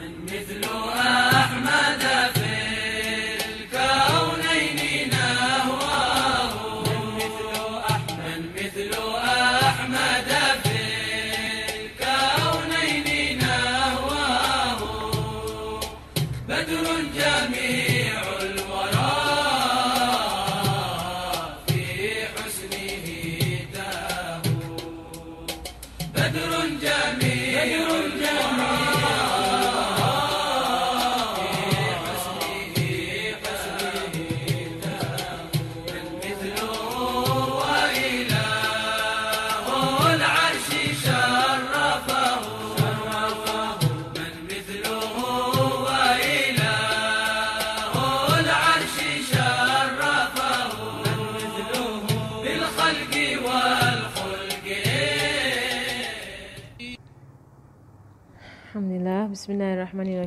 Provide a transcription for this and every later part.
من مثل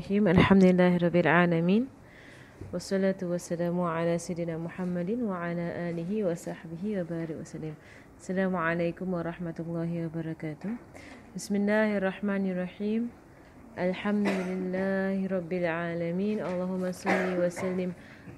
الرحيم الحمد لله رب العالمين والصلاة والسلام على سيدنا محمد وعلى آله وصحبه وبارك وسلم. السلام عليكم ورحمة الله وبركاته. بسم الله الرحمن الرحيم. الحمد لله رب العالمين. اللهم صل وسلم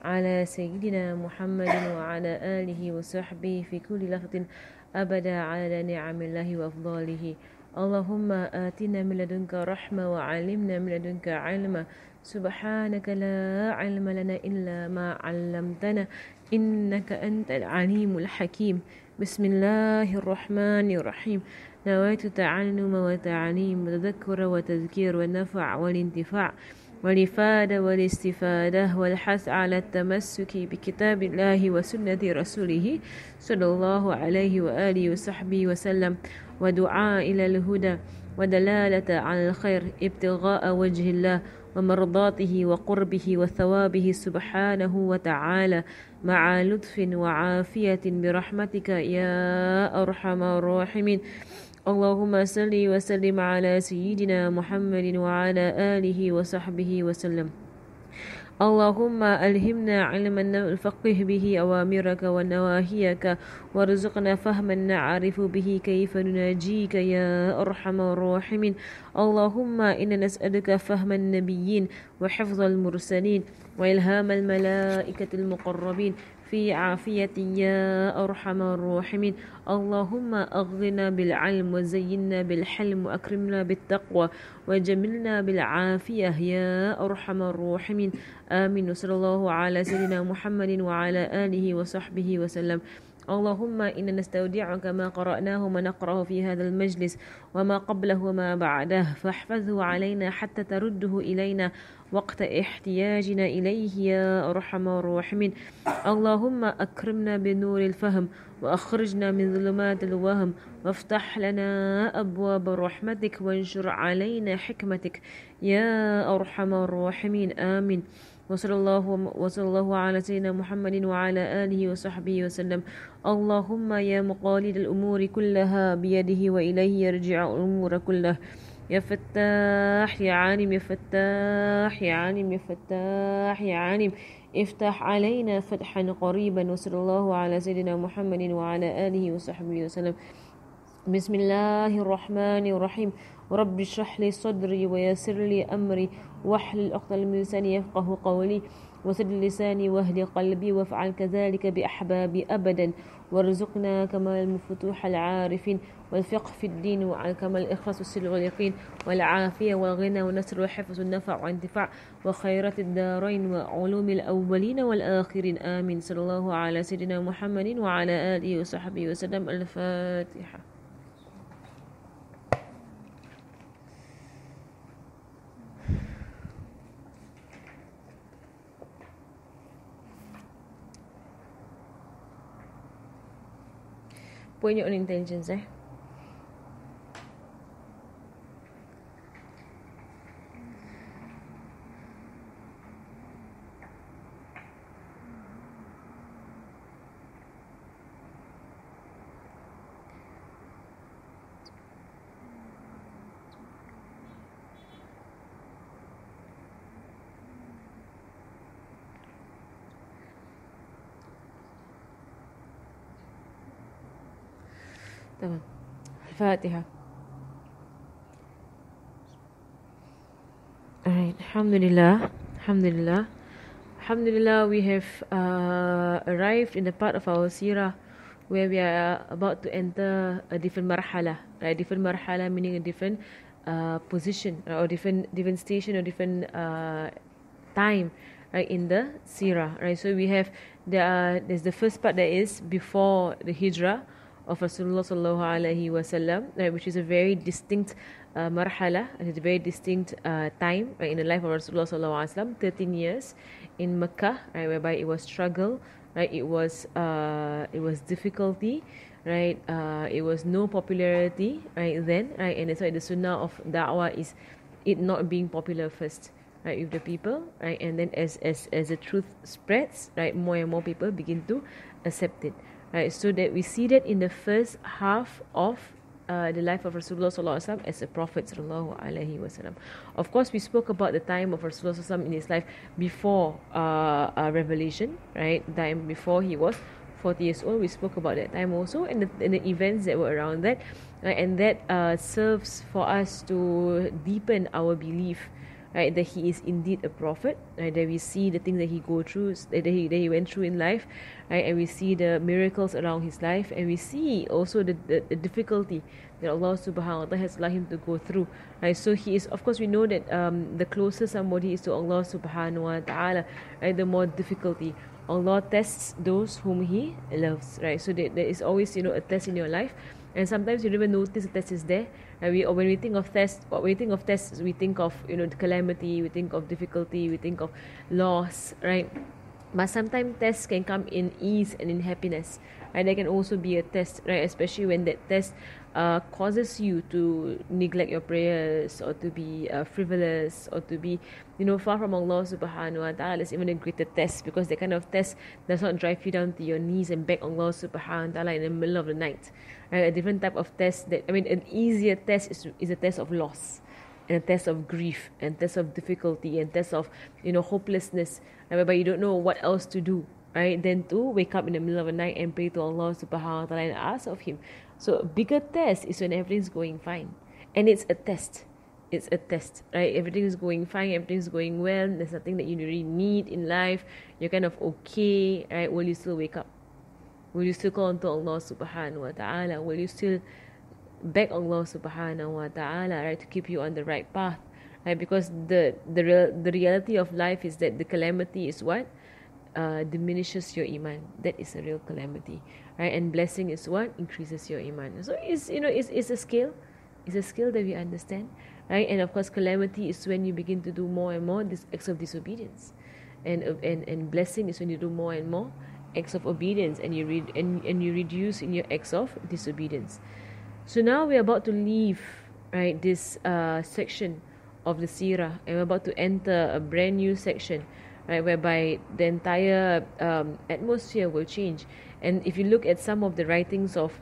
على سيدنا محمد وعلى آله وصحبه في كل لحظة أبدا على نعم الله وأفضاله. اللهم آتنا من لدنك رحمة وعلمنا من لدنك علما. سبحانك لا علم لنا إلا ما علمتنا إنك أنت العليم الحكيم. بسم الله الرحمن الرحيم. نويت تعلم وتعليم وتذكر وتذكير والنفع والانتفاع والإفادة والاستفادة والحث على التمسك بكتاب الله وسنة رسوله صلى الله عليه وآله وصحبه وسلم. ودعاء إلى الهدى ودلالة على الخير ابتغاء وجه الله ومرضاته وقربه وثوابه سبحانه وتعالى مع لطف وعافية برحمتك يا أرحم الراحمين. اللهم صل وسلم على سيدنا محمد وعلى آله وصحبه وسلم. اللهم ألهمنا علما نفقه به أوامرك ونواهيك وارزقنا فهما نعرف به كيف نناجيك يا أرحم الراحمين. اللهم إنا نسألك فهم النبيين وحفظ المرسلين وإلهام الملائكة المقربين. في عافية يا أرحم الراحمين. اللهم أغننا بالعلم وزينا بالحلم وأكرمنا بالتقوى وجملنا بالعافية يا أرحم الراحمين. آمين. وصلى الله على سيدنا محمد وعلى آله وصحبه وسلم. اللهم إنا نستودعك ما قرأناه ونقرأه في هذا المجلس وما قبله وما بعده. فاحفظه علينا حتى ترده إلينا وقت احتياجنا إليه يا أرحم الراحمين. اللهم أكرمنا بنور الفهم وأخرجنا من ظلمات الوهم وافتح لنا أبواب رحمتك وانشر علينا حكمتك يا أرحم الراحمين. آمين. وصلى الله وصلى الله على سيدنا محمد وعلى آله وصحبه وسلم. اللهم يا مقاليد الأمور كلها بيده وإليه يرجع الأمور كلها. يا فتاح يا عالم يا فتاح يا عالم يا فتاح يا عالم. افتح علينا فتحا قريبا. وصلى الله على سيدنا محمد وعلى آله وصحبه وسلم. بسم الله الرحمن الرحيم. رب اشرح لي صدري ويسر لي أمري واحلل عقدة من لساني يفقه قولي وسد لساني واهد قلبي وافعل كذلك بأحبابي أبدا وارزقنا كمال المفتوح العارفين والفقه في الدين وعلى كمال الإخلاص والسر واليقين والعافية والغنى والنصر والحفظ والنفع والانتفاع وخيرات الدارين وعلوم الأولين والآخرين. آمين. صلى الله على سيدنا محمد وعلى آله وصحبه وسلم. الفاتحة. Put in your own intentions eh تمام الفاتحة Alright. Alhamdulillah. Alhamdulillah. Alhamdulillah, we have uh, arrived in the part of our seerah where we are about to enter a different marhala. Right? Different marhala meaning a different uh, position or different different station or different uh, time right in the seerah. Right. So we have there are, there's the first part that is before the hijrah of Rasulullah sallallahu wasallam, right, which is a very distinct uh, marhala, it's a very distinct uh, time right, in the life of Rasulullah sallallahu wasallam, 13 years in Mecca, right, whereby it was struggle, right, it was uh, it was difficulty, right, uh, it was no popularity, right, then, right, and that's why the sunnah of da'wah is it not being popular first, right, with the people, right, and then as as as the truth spreads, right, more and more people begin to accept it, right, so that we see that in the first half of uh, the life of Rasulullah SAW as a prophet wasallam. Of course, we spoke about the time of Rasulullah in his life before uh, uh, revelation, right? Time before he was 40 years old. We spoke about that time also and the, and the events that were around that, right? and that uh, serves for us to deepen our belief right that he is indeed a prophet right that we see the things that he go through that he, that he went through in life right and we see the miracles around his life and we see also the, the, the difficulty that Allah subhanahu wa ta'ala has allowed him to go through right. So he is of course we know that um, the closer somebody is to Allah subhanahu wa ta'ala right the more difficulty. Allah tests those whom he loves right. So there, there is always you know a test in your life and sometimes you don't even notice the test is there and we when we think of tests when we think of tests we think of you know calamity we think of difficulty we think of loss right? But sometimes tests can come in ease and in happiness and there can also be a test right? Especially when that test uh, causes you to neglect your prayers or to be uh, frivolous or to be you know far from Allah subhanahu wa ta'ala. Is even a greater test because that kind of test does not drive you down to your knees and beg Allah subhanahu wa ta'ala in the middle of the night a different type of test that I mean an easier test is, is a test of loss and a test of grief and test of difficulty and test of you know hopelessness whereby you don't know what else to do right then to wake up in the middle of the night and pray to Allah subhanahu wa ta'ala and ask of him so a bigger test is when everything's going fine. And it's a test. It's a test, right? Everything is going fine, everything is going well, there's nothing that you really need in life, you're kind of okay, right? Will you still wake up? Will you still call unto Allah subhanahu wa ta'ala? Will you still beg Allah subhanahu wa ta'ala, right, to keep you on the right path? Right? Because the the real the reality of life is that the calamity is what? Uh, diminishes your iman. That is a real calamity right and blessing is what increases your iman so it's you know it's, it's a skill it's a skill that we understand right and of course calamity is when you begin to do more and more this acts of disobedience and and, and blessing is when you do more and more acts of obedience and you read and, and you reduce in your acts of disobedience. So now we're about to leave right this uh, section of the seerah and we're about to enter a brand new section right whereby the entire um, atmosphere will change. And if you look at some of the writings of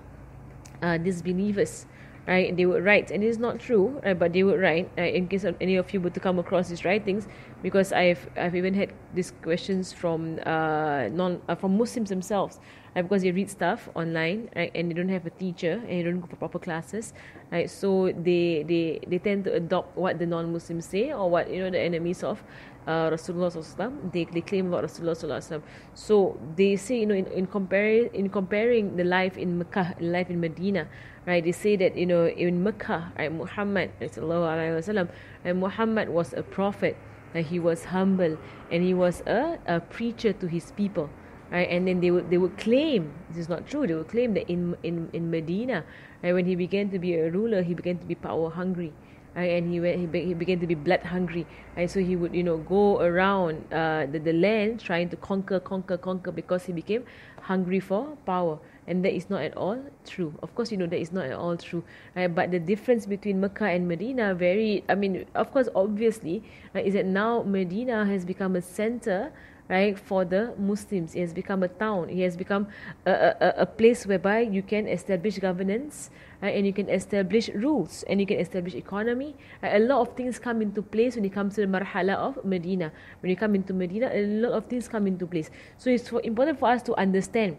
uh, disbelievers, right, they would write, and it's not true, right, but they would write, uh, in case any of you were to come across these writings, because I've I've even had these questions from uh, non uh, from Muslims themselves, right, because they read stuff online, right, and they don't have a teacher and they don't go for proper classes, right, so they they they tend to adopt what the non-Muslims say or what you know the enemies of uh, Rasulullah SAW, they, they claim about Rasulullah SAW. So they say, you know, in, in, compare, in comparing the life in Mecca, life in Medina, right, they say that, you know, in Mecca, right, Muhammad, wasallam, and Muhammad was a prophet, right, he was humble, and he was a, a preacher to his people. Right, and then they would they would claim this is not true. They would claim that in in in Medina, right, when he began to be a ruler, he began to be power hungry, right? and he went, he, be, he began to be blood hungry and so he would you know go around uh, the, the land trying to conquer conquer conquer because he became hungry for power and that is not at all true of course you know that is not at all true right but the difference between mecca and medina very i mean of course obviously right, is that now medina has become a center right for the muslims it has become a town it has become a, a, a place whereby you can establish governance right? and you can establish rules and you can establish economy. Right? A lot of things come into place when it comes to the marhala of Medina. When you come into Medina, a lot of things come into place. So it's for, important for us to understand,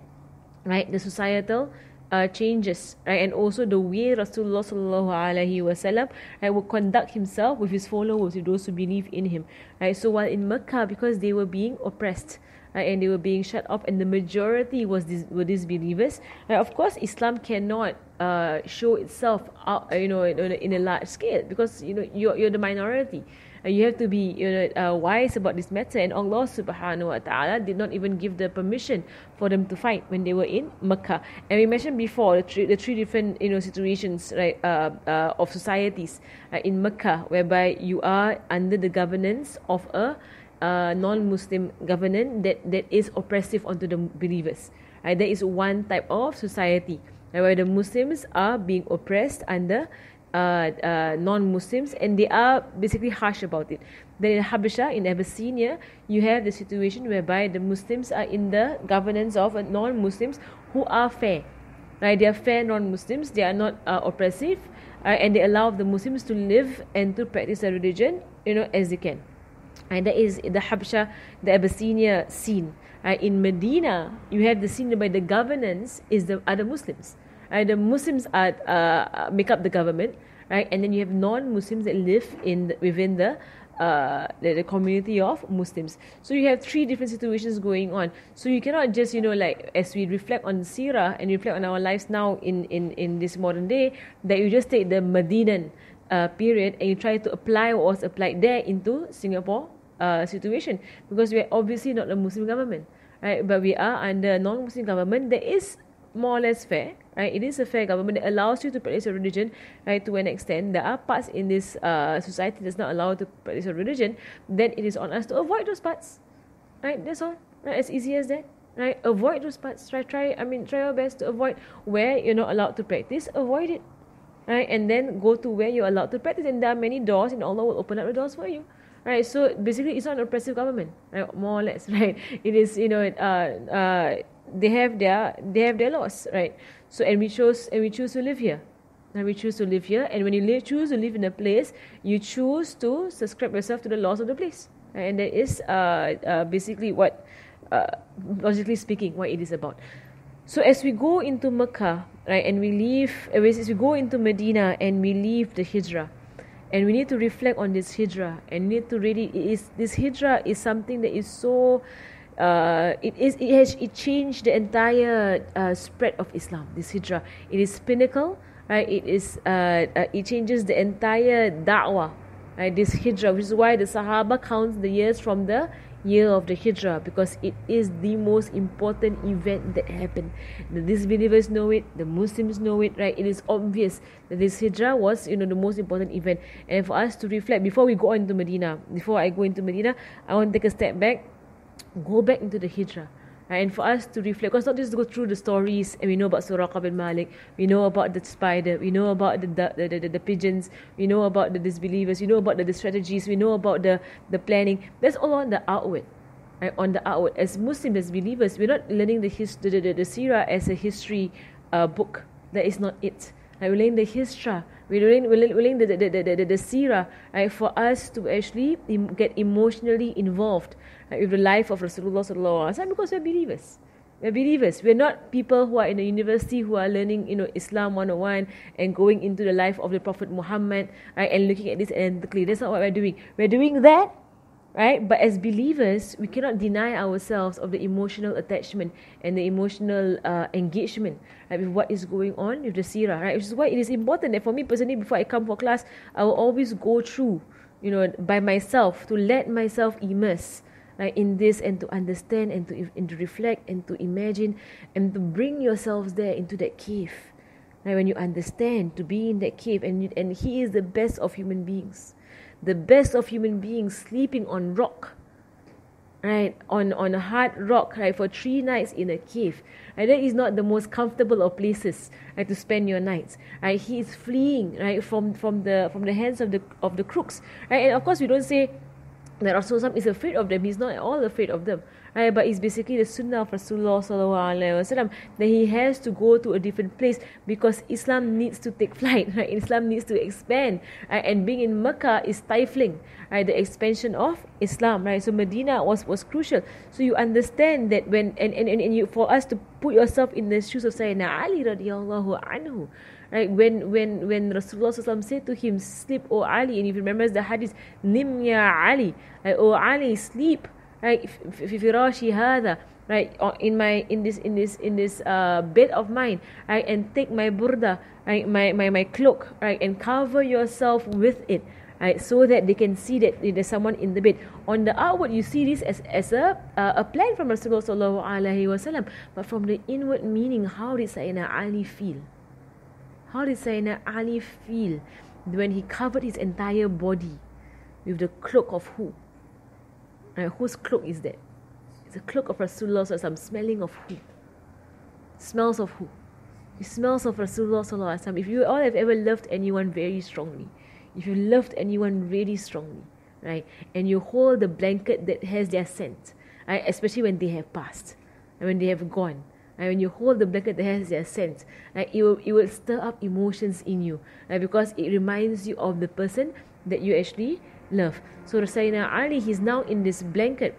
right, the societal uh, changes, right? And also the way Rasulullah alaihi wasallam right, will conduct himself with his followers, with those who believe in him, right? So while in Mecca, because they were being oppressed, right, and they were being shut off, and the majority was this, were these believers. Right, of course, Islam cannot uh, show itself out, you know, in, in a large scale because you know you're, you're the minority. Uh, you have to be you know, uh, wise about this matter. And Allah subhanahu wa ta'ala did not even give the permission for them to fight when they were in Mecca. And we mentioned before the three, the three different you know, situations right, uh, uh, of societies uh, in Mecca whereby you are under the governance of a uh, non-Muslim government that, that is oppressive onto the believers. Right? That is one type of society where the Muslims are being oppressed under uh, uh, non-Muslims and they are basically harsh about it. Then in Habasha, in Abyssinia, you have the situation whereby the Muslims are in the governance of non-Muslims who are fair. Right? They are fair non-Muslims. They are not uh, oppressive, uh, and they allow the Muslims to live and to practice their religion, you know, as they can. And that is the Habasha, the Abyssinia scene. Uh, in Medina, you have the scene where the governance is the other Muslims. Uh, the Muslims are uh, make up the government, right? And then you have non-Muslims that live in within the, uh, the, the community of Muslims. So you have three different situations going on. So you cannot just you know like as we reflect on Sirah and reflect on our lives now in in in this modern day that you just take the Medinan uh, period and you try to apply what was applied there into Singapore uh, situation because we are obviously not a Muslim government, right? But we are under non-Muslim government that is more or less fair, right? It is a fair government that allows you to practice your religion, right? To an extent, there are parts in this uh, society that's not allowed to practice your religion. Then it is on us to avoid those parts, right? That's all, right? As easy as that, right? Avoid those parts. Try, try. I mean, try your best to avoid where you're not allowed to practice. Avoid it, right? And then go to where you're allowed to practice. And there are many doors, and Allah will open up the doors for you right? So basically, it's not an oppressive government, right? More or less, right? It is, you know, uh, uh, they have their they have their laws, right? So and we chose and we choose to live here. And we choose to live here. And when you live, choose to live in a place, you choose to subscribe yourself to the laws of the place. And that is uh, uh, basically what, uh, logically speaking, what it is about. So as we go into Mecca, right, and we leave, uh, as we go into Medina and we leave the Hijrah, and we need to reflect on this Hijrah, and need to really, it is, this Hijrah is something that is so uh, it is it has it changed the entire uh, spread of Islam. This hijrah, it is pinnacle, right? It is uh, uh, it changes the entire da'wah, right? This hijrah, which is why the Sahaba counts the years from the year of the hijrah because it is the most important event that happened. The disbelievers know it, the Muslims know it, right? It is obvious that this hijrah was, you know, the most important event. And for us to reflect before we go on to Medina, before I go into Medina, I want to take a step back go back into the hijrah. Right? And for us to reflect, because not just go through the stories, and we know about Suraqa bin Malik, we know about the spider, we know about the the, the, the, the pigeons, we know about the disbelievers, we know about the, the strategies, we know about the, the planning. That's all on the outward. Right? On the outward. As Muslims, as believers, we're not learning the, his, the, the, the, Sirah as a history uh, book. That is not it. Right? We're learning the Hijrah. We're learning, we're learning the, the, the, the, the, the Sirah right? for us to actually get emotionally involved with the life of Rasulullah because we're believers. We're believers. We're not people who are in the university who are learning, you know, Islam 101 and one, and going into the life of the Prophet Muhammad, right, and looking at this analytically. That's not what we're doing. We're doing that, right? But as believers, we cannot deny ourselves of the emotional attachment and the emotional uh, engagement right, with what is going on with the seerah, right? Which is why it is important that for me personally, before I come for class, I will always go through, you know, by myself to let myself immerse right, in this and to understand and to, and to reflect and to imagine and to bring yourselves there into that cave. Right, when you understand to be in that cave and, and he is the best of human beings. The best of human beings sleeping on rock. Right, on, on a hard rock, right, for three nights in a cave. Right, that is not the most comfortable of places right, to spend your nights. Right, he is fleeing right from, from the from the hands of the of the crooks. Right, and of course we don't say that Rasulullah is afraid of them. He's not at all afraid of them. right? But it's basically the sunnah of Rasulullah wasallam that he has to go to a different place because Islam needs to take flight, right? Islam needs to expand, right? And being in Mecca is stifling, right? The expansion of Islam, right? So Medina was was crucial. So you understand that when and and, and, and you for us to put yourself in the shoes of Sayyidina Ali radiallahu anhu, Right? When when when Rasulullah said to him, Sleep, O Ali, and if you remember the hadith, Nim ya Ali, right? O Ali, sleep, right? Firashi hada, right? In my in this in this in this uh, bed of mine, right? And take my burda, right? My, my my cloak, right? And cover yourself with it, right? So that they can see that there's someone in the bed. On the outward, you see this as, as a uh, a plan from Rasulullah sallallahu alaihi wasallam, but from the inward meaning, how did Sayyidina Ali feel? How did Sayyidina Ali feel when he covered his entire body with the cloak of who Right? Whose cloak is that? It's a cloak of Rasulullah Sallallahu smelling of who? Smells of who? It smells of Rasulullah If you all have ever loved anyone very strongly, if you loved anyone really strongly, right, and you hold the blanket that has their scent, right, especially when they have passed, and when they have gone, and when you hold the blanket that has their scent, right, it will, it will stir up emotions in you, right, because it reminds you of the person that you actually love. So Sayyidina Ali, he's now in this blanket.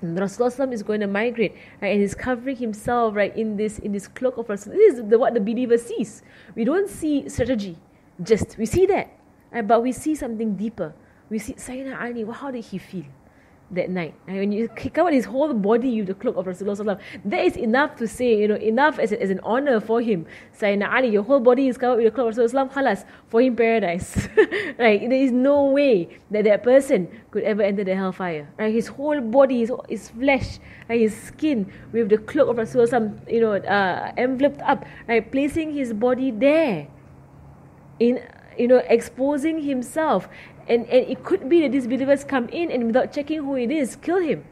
And Rasulullah is going to migrate, right? And he's covering himself, right, in this in this cloak of Rasul. This is the, what the believer sees. We don't see strategy, just we see that, right? but we see something deeper. We see Sayyidina Ali. Well, how did he feel? That night. And when you cover his whole body with the cloak of Rasulullah, that is enough to say, you know, enough as, as an honor for him. Sayyidina Ali, your whole body is covered with the cloak of Rasulullah, khalas, for him paradise. right? There is no way that that person could ever enter the hellfire. Right? His whole body, his, his flesh, right? his skin with the cloak of Rasulullah, you know, uh, enveloped up, right? Placing his body there. In you know, exposing himself and, and it could be that these believers come in and without checking who it is, kill him.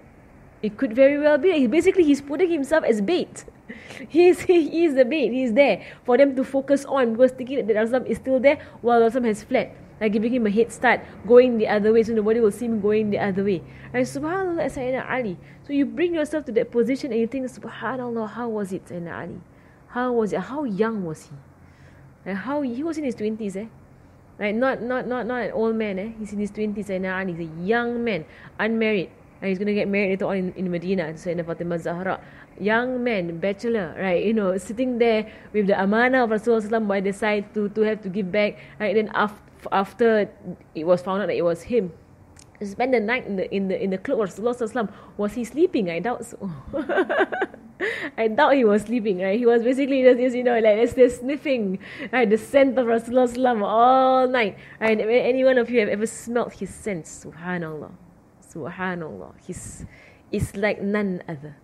It could very well be. Basically, he's putting himself as bait. He's, he is the bait. He's there for them to focus on because thinking that Rasul is still there while Rasul has fled. Like giving him a head start, going the other way so nobody will see him going the other way. And subhanAllah, Sayyidina Ali. So you bring yourself to that position and you think, subhanAllah, how was it, Sayyidina Ali? How was it? How young was he? And how he was in his 20s, eh? Right? Not not not not an old man, eh? He's in his twenties and now he's a young man, unmarried. And he's gonna get married later on in, in Medina, Sayyidina Fatimah Zahra. Young man, bachelor, right? You know, sitting there with the amana of Rasulullah by the side to, to have to give back. Right? Then after, after it was found out that it was him, spend the night in the in the in the cloak of Rasulullah. Was he sleeping? I doubt so. I doubt he was sleeping, right? He was basically just, just you know, like just, just sniffing, right, the scent of Rasulullah all night. Right? Any one of you have ever smelt his scent? Subhanallah. Subhanallah. His, it's like none other.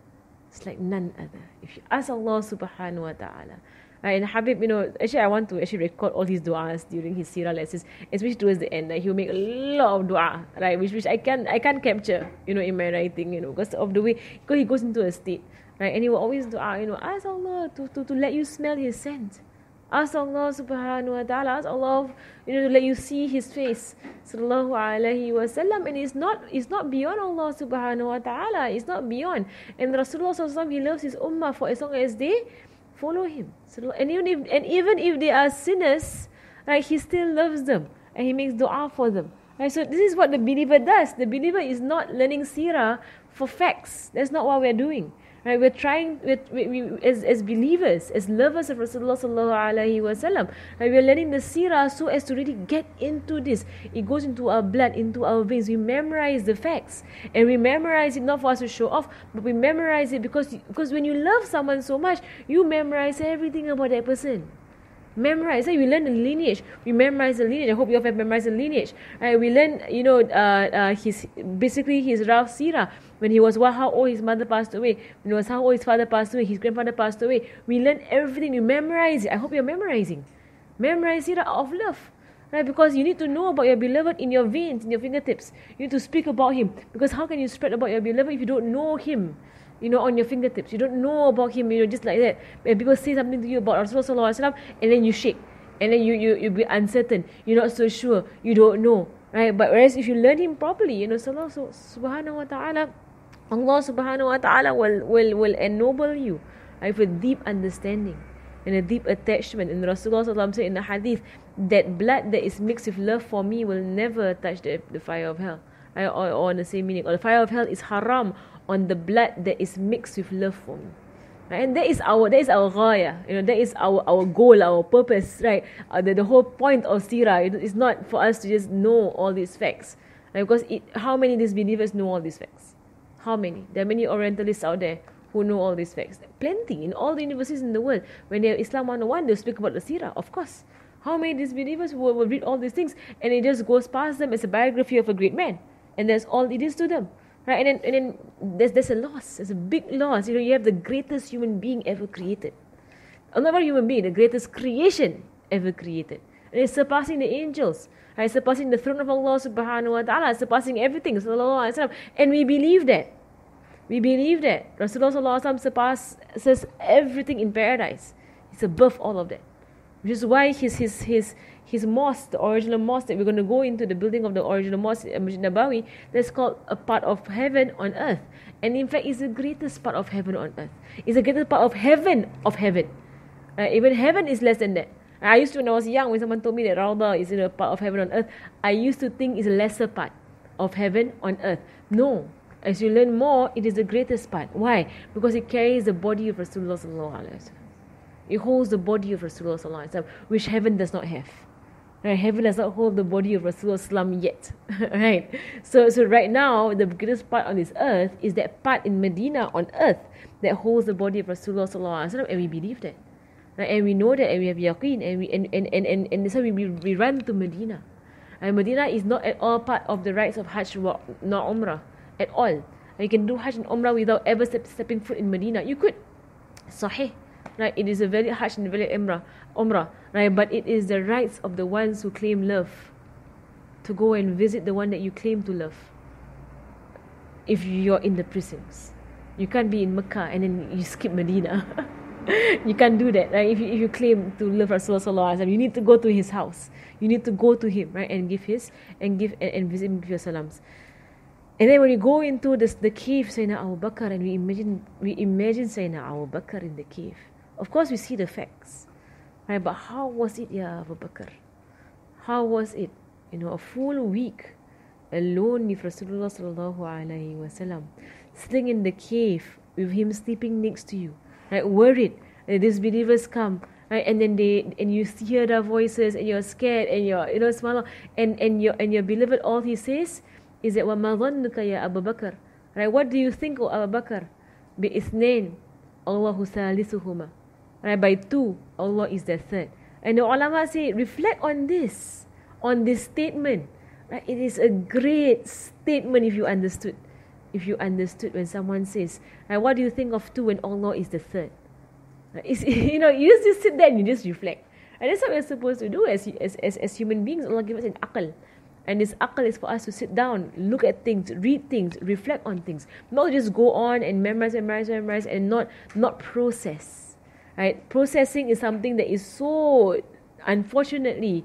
It's like none other. If you ask Allah subhanahu wa ta'ala, and Habib, you know, actually I want to actually record all his du'as during his sirah lessons, especially towards the end. Like, he'll make a lot of du'a, right, which which I can't I can't capture, you know, in my writing, you know, because of the way because he goes into a state right? And he will always dua, you know, ask Allah to, to, to let you smell His scent. Ask Allah subhanahu wa ta'ala, ask Allah, you know, to let you see His face. Sallallahu alayhi wa sallam. And it's not, it's not beyond Allah subhanahu wa ta'ala. It's not beyond. And Rasulullah sallallahu he loves his ummah for as long as they follow him. And even if, and even if they are sinners, right, he still loves them. And he makes dua for them. Right, so this is what the believer does. The believer is not learning seerah for facts. That's not what we're doing. Right? We're trying, we, we, as, as believers, as lovers of Rasulullah wasallam, right? we're learning the seerah so as to really get into this. It goes into our blood, into our veins. We memorize the facts, and we memorize it not for us to show off, but we memorize it because because when you love someone so much, you memorize everything about that person memorize. So we learn the lineage. We memorize the lineage. I hope you all have memorized the lineage. Right? We learn, you know, uh, uh, his basically his Raf Sira when he was how old his mother passed away. When he was how old his father passed away. His grandfather passed away. We learn everything. We memorize it. I hope you're memorizing. Memorize Sira of love. Right? Because you need to know about your beloved in your veins, in your fingertips. You need to speak about him. Because how can you spread about your beloved if you don't know him? you know, on your fingertips. You don't know about him, you know, just like that. When people say something to you about Rasulullah and then you shake. And then you, you, you be uncertain. You're not so sure. You don't know. Right? But whereas if you learn him properly, you know, so subhanahu wa ta'ala Allah subhanahu wa ta'ala will, will, will ennoble you with a deep understanding and a deep attachment. And Rasulullah said in the hadith that blood that is mixed with love for me will never touch the, the fire of hell. Or, or on the same meaning, or the fire of hell is haram on the blood that is mixed with love for me. And that is our that is our ghaya, you know, that is our, our goal, our purpose, right? Uh, the, the whole point of sirah is not for us to just know all these facts. Right? Because it, how many disbelievers know all these facts? How many? There are many Orientalists out there who know all these facts. Plenty in all the universities in the world. When they have Islam 101, they'll speak about the Sirah, of course. How many disbelievers will, will read all these things and it just goes past them as a biography of a great man? And that's all it is to them. Right? And then, and then there's, there's a loss. There's a big loss. You know, you have the greatest human being ever created. Another human being, the greatest creation ever created. And it's surpassing the angels. Right? Surpassing the throne of Allah subhanahu wa ta'ala, surpassing everything. And we believe that. We believe that Rasulullah surpasses everything in paradise. He's above all of that. Which is why his, his, his, his mosque, the original mosque that we're going to go into the building of the original mosque, Masjid Nabawi, that's called a part of heaven on earth. And in fact, it's the greatest part of heaven on earth. It's the greatest part of heaven of heaven. Even heaven is less than that. I used to, when I was young, when someone told me that Rawda is in a part of heaven on earth, I used to think it's a lesser part of heaven on earth. No. As you learn more, it is the greatest part. Why? Because it carries the body of Rasulullah. It holds the body of Rasulullah, which heaven does not have. Right? Heaven does not hold the body of Rasulullah yet. right? So, so right now, the greatest part on this earth is that part in Medina on earth that holds the body of Rasulullah, and we believe that. Right? And we know that and we have yaqeen and we and, and, and, and, and that's why we, we run to Medina. And Medina is not at all part of the rites of Hajj nor Umrah at all. And you can do Hajj and Umrah without ever step, stepping foot in Medina. You could. Sahih. Right? It is a valid Hajj and valid Umrah, Umrah. Right? But it is the rights of the ones who claim love to go and visit the one that you claim to love. If you're in the precincts. You can't be in Mecca and then you skip Medina. you can't do that, right? If you, if you claim to love Rasulullah, you need to go to his house. You need to go to him, right, and give his and give and, and visit him with your salams. And then when you go into this, the cave, Sayyidina Abu Bakr, and we imagine we imagine Sayyidina Abu Bakr in the cave. Of course, we see the facts, right? But how was it, Ya Abu Bakr? How was it? You know, a full week alone with Rasulullah sallallahu alaihi wasallam, sitting in the cave with him sleeping next to you right? Worried. And these believers come, right? And then they and you hear their voices and you're scared and you're you know smile and and your and your beloved all he says is that وَمَا ظَنُّكَ يَا أَبَا بَكْرَ Right? What do you think of Abu Bakr? بِإِثْنَيْن Allah ثالثهما Right? By two, Allah is the third. And the ulama say, reflect on this, on this statement. Right? It is a great statement if you understood if you understood when someone says, right, what do you think of two when Allah is the third? It's, you know, you just, sit there and you just reflect. And that's what we're supposed to do as, as, as, as human beings. Allah gives us an akal. And this akal is for us to sit down, look at things, read things, reflect on things. Not just go on and memorize, memorize, memorize, and not, not process. Right? Processing is something that is so, unfortunately,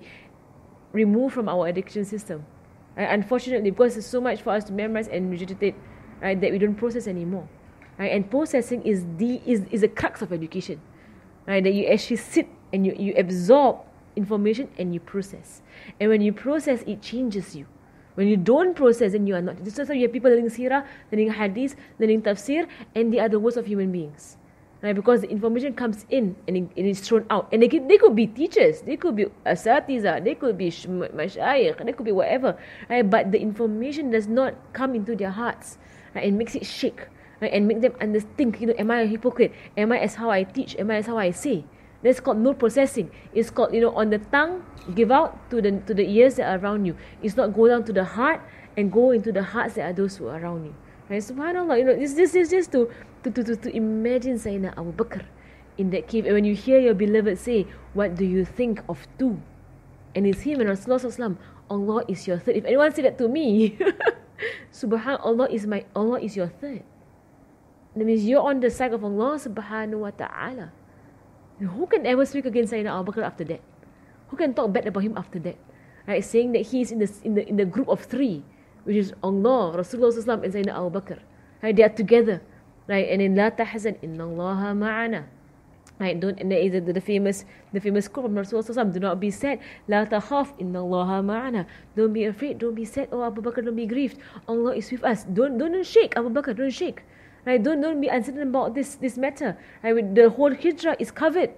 removed from our addiction system. Unfortunately, because there's so much for us to memorize and regurgitate right, that we don't process anymore. Right? And processing is the is, is a crux of education. Right? That you actually sit and you, you absorb information and you process. And when you process, it changes you. When you don't process, then you are not. Why you have people learning sirah, learning hadith, learning tafsir, and the other words of human beings. Right? Because the information comes in and it, it is thrown out. And they, could, they could be teachers, they could be asatiza, they could be mashayikh, they could be whatever. Right? But the information does not come into their hearts right, and makes it shake right, and make them understand, you know, am I a hypocrite? Am I as how I teach? Am I as how I say? That's called no processing. It's called, you know, on the tongue, give out to the to the ears that are around you. It's not go down to the heart and go into the hearts that are those who are around you. Right? Subhanallah, you know, this this is just to to, to, to, to imagine Sayyidina Abu Bakr in that cave. And when you hear your beloved say, What do you think of two? And it's him and Rasulullah Allah is your third. If anyone say that to me, Subhanallah is my Allah is your third. That means you're on the side of Allah subhanahu wa ta'ala. Who can ever speak against Sayyidina Abu Bakr after that? Who can talk bad about him after that? Right, saying that he is in the, in the, in the group of three, which is Allah, Rasulullah and Sayyidina Abu Bakr. Right, they are together. Right, and in La tahzan, inna Allah ma'ana. Right, don't and there is the, the famous the famous quote from Rasulullah do not be sad. La takhaf innallaha ma'ana. Don't be afraid, don't be sad. Oh Abu Bakr, don't be grieved. Allah is with us. Don't don't, don't shake, Abu Bakr, don't shake. Right, don't don't be uncertain about this this matter. Right, the whole hijrah is covered.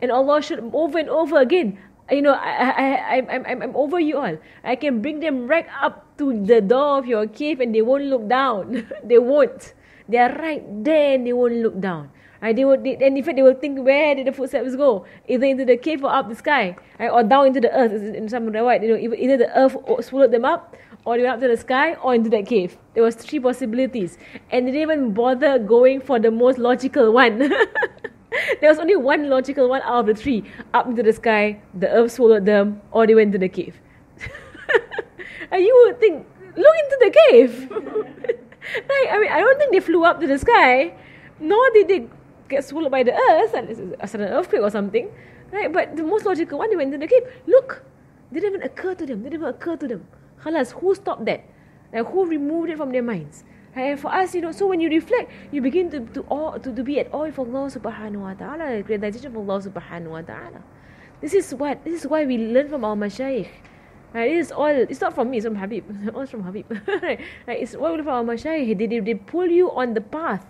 And Allah should over and over again. You know, I I I I'm I'm over you all. I can bring them right up to the door of your cave and they won't look down. they won't. They are right there and they won't look down. Right? They they, and in fact, they will think where did the footsteps go? Either into the cave or up the sky, right? or down into the earth. In some right, you know, either the earth swallowed them up, or they went up to the sky, or into that cave. There was three possibilities, and they didn't even bother going for the most logical one. there was only one logical one out of the three: up into the sky, the earth swallowed them, or they went to the cave. and you would think, look into the cave. right? I mean, I don't think they flew up to the sky, nor did they get swallowed by the earth, and a sudden earthquake or something, right? But the most logical one, they went into the cave. Look, didn't even occur to them. Didn't even occur to them. Khalas, who stopped that? Like, who removed it from their minds? Right? And for us, you know, so when you reflect, you begin to to, awe, to, to be at awe of Allah subhanahu wa ta'ala, realization of Allah subhanahu wa ta'ala. This is what this is why we learn from our mashayikh. Right? It is all it's not from me, it's from Habib. all from Habib. right? It's all from our mashayikh. They, they, they pull you on the path.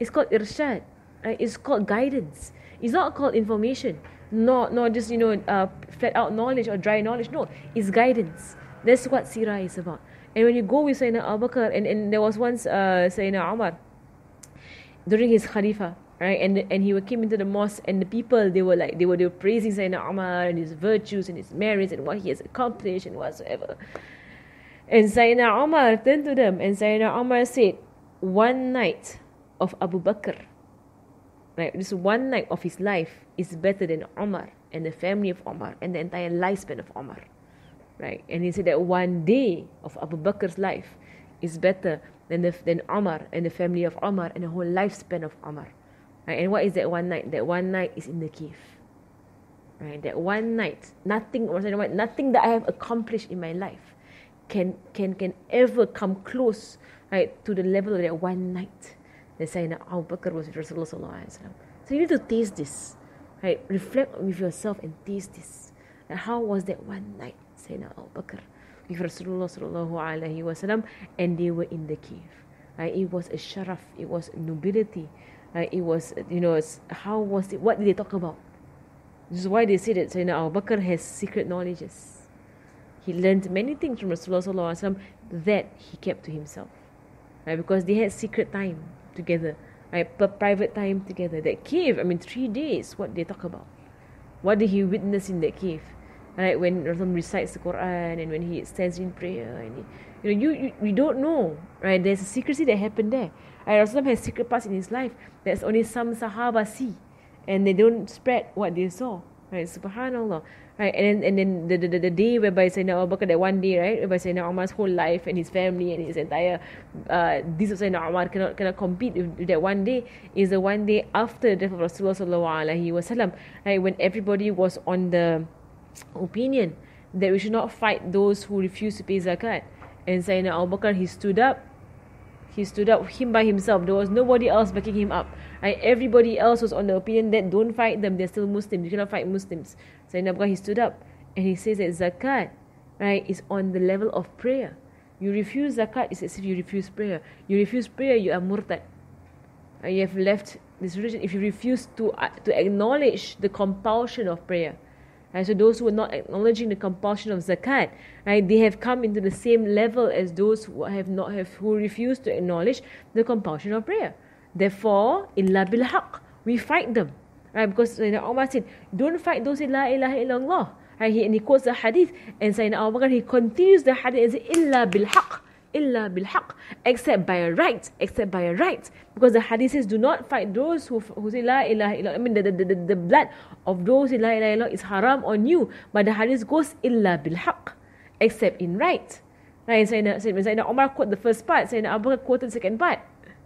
It's called irshad. Right? It's called guidance. It's not called information. Not not just you know uh, flat out knowledge or dry knowledge. No, it's guidance. That's what sirah is about. And when you go with Sayyidina Abu Bakr, and, and there was once uh, Sayyidina Umar during his Khalifa, right? And and he came into the mosque, and the people they were like they were they were praising Sayyidina Umar and his virtues and his merits and what he has accomplished and whatsoever. And Sayyidina Umar turned to them, and Sayyidina Umar said, "One night of Abu Bakr." Right, this one night of his life is better than Omar and the family of Omar and the entire lifespan of Omar. Right, and he said that one day of Abu Bakr's life is better than the, than Omar and the family of Omar and the whole lifespan of Omar. Right, and what is that one night? That one night is in the cave. Right, that one night, nothing nothing that I have accomplished in my life can can can ever come close right to the level of that one night that Sayyidina Abu Bakr was with Rasulullah So you need to taste this. Right? Reflect with yourself and taste this. And how was that one night, Sayyidina Abu Bakr with Rasulullah Wasallam and they were in the cave. Right? It was a sharaf, it was nobility. Right? It was, you know, how was it, what did they talk about? This is why they say that Sayyidina Abu Bakr has secret knowledges. He learned many things from Rasulullah Wasallam that he kept to himself. Right? Because they had secret time together, right? Private time together. That cave, I mean, three days. What they talk about? What did he witness in that cave? Right? When Rasul recites the Quran and when he stands in prayer, and he, you know, you, you you don't know, right? There's a secrecy that happened there. Right? Rasul has secret parts in his life that's only some Sahaba see, and they don't spread what they saw. Right? Subhanallah right? And then and then the the, the, day whereby Sayyidina Abu Bakr that one day, right, whereby Sayyidina Umar's whole life and his family and his entire uh, this of Sayyidina Umar cannot cannot compete with, that one day is the one day after the death of Rasulullah sallallahu alaihi wasallam, right? When everybody was on the opinion that we should not fight those who refuse to pay zakat, and Sayyidina Abu Bakr he stood up. He stood up him by himself. There was nobody else backing him up. Right? Everybody else was on the opinion that don't fight them. They're still Muslims. You cannot fight Muslims. Sayyidina Abu Bakr, he stood up and he says that zakat, right, is on the level of prayer. You refuse zakat, it's as if you refuse prayer. You refuse prayer, you are murtad. Uh, you have left this religion if you refuse to uh, to acknowledge the compulsion of prayer. Right? So those who are not acknowledging the compulsion of zakat, right, they have come into the same level as those who have not have who refuse to acknowledge the compulsion of prayer. Therefore, illa bil haqq, we fight them. Right? Because Sayyidina Umar said, don't fight those in la ilaha illallah. Right? He, and he quotes the hadith. And Sayyidina Abu Bakr, he continues the hadith and says, illa bil haqq. Illa bil haqq. Except by a right. Except by a right. Because the hadith says, do not fight those who, who say la ilaha illallah. I mean, the, the, the, the blood of those in la ilaha illallah is haram on you. But the hadith goes, illa bil haqq. Except in right. Right? Sayyidina, Sayyidina Umar quote the first part. Sayyidina Abu Bakr quoted the second part.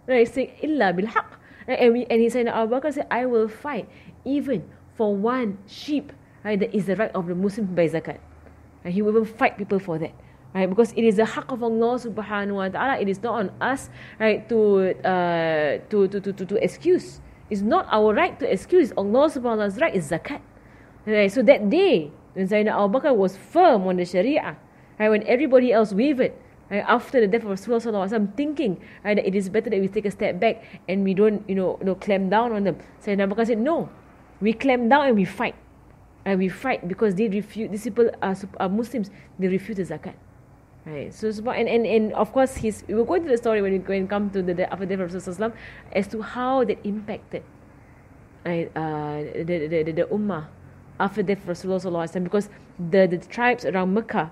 Right? Saying, illa bil haqq. And, we, and he said, Abu Bakr said, I will fight even for one sheep right, that is the right of the Muslim by zakat. And he will even fight people for that. Right? Because it is the haq of Allah subhanahu wa ta'ala. It is not on us, right, to, uh, to, to, to, to, to excuse. It's not our right to excuse. Allah subhanahu wa ta'ala's right is zakat. Right? So that day, when Sayyidina Abu Bakr was firm on the Sharia, right, when everybody else wavered, right, after the death of Rasulullah sallallahu thinking right, that it is better that we take a step back and we don't, you know, you know clamp down on them. Sayyidina Abu Bakr said, no, we clamp down and we fight. And we fight because they refuse, these people are, are Muslims, they refuse the zakat. Right. So and, and, and of course his we'll go into the story when we when come to the, the after death of Rasulullah as to how that impacted right, uh, the, the, the, the ummah after death of Rasulullah because the, the tribes around Mecca,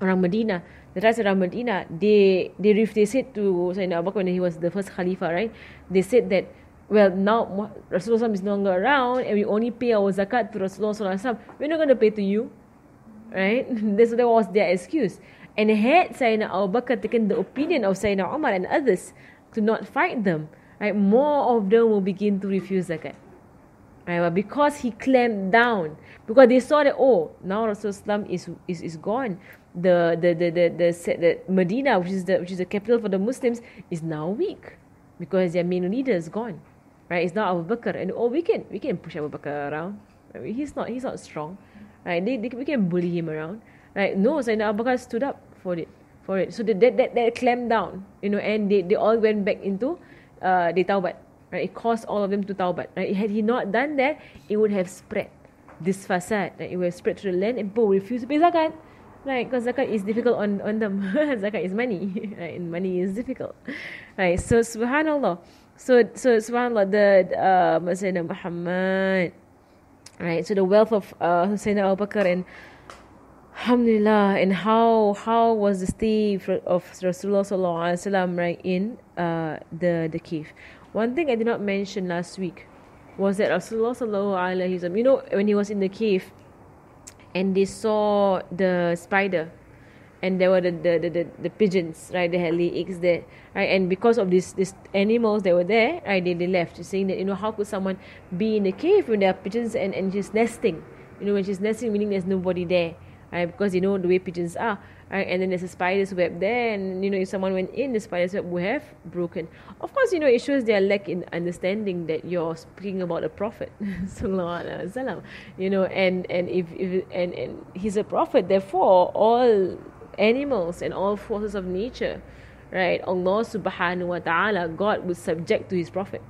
around Medina, the tribes around Medina, they they they said to Sayyidina Abu Bakr when he was the first Khalifa, right? They said that well now Rasulullah is no longer around and we only pay our zakat to Rasulullah. We're not going to pay to you, right? this that was their excuse. And had Sayyidina Abu Bakr taken the opinion of Sayyidina Umar and others to not fight them, right, more of them will begin to refuse zakat. Right, but because he clamped down, because they saw that oh now Rasulullah is, is is gone, the the the the the, the, Medina, which is the which is the capital for the Muslims, is now weak because their main leader is gone. Right, it's not Abu Bakr, and oh we can we can push Abu Bakr around. He's not he's not strong. Right, they, they, we can bully him around. Right? No, Sayyidina Abu Bakr stood up for it. For it. So that that that clamped down, you know, and they, they all went back into uh the taubat. Right? It caused all of them to taubat. Right? Had he not done that, it would have spread this fasad, Right? It would have spread to the land and people refuse to pay zakat. Right? Because zakat is difficult on, on them. zakat is money. Right? And money is difficult. Right? So subhanallah. So so subhanallah the uh Sayyidina Muhammad. Right? So the wealth of uh Sayyidina Abu Bakr and Alhamdulillah, and how how was the stay of Rasulullah sallallahu alaihi wasallam right in uh, the the cave? One thing I did not mention last week was that Rasulullah sallallahu alaihi you know, when he was in the cave, and they saw the spider, and there were the the, the, the, the pigeons, right? They had lay eggs there, right? And because of these these animals that were there, right? They, they left, saying that you know how could someone be in the cave when there are pigeons and and she's nesting, you know, when she's nesting, meaning there's nobody there right? Because you know the way pigeons are, right? And then there's a spider's web there, and you know if someone went in, the spider's web would have broken. Of course, you know it shows their lack in understanding that you're speaking about a prophet, You know, and and if, if and and he's a prophet, therefore all animals and all forces of nature, right? Allah subhanahu wa taala, God would subject to his prophet.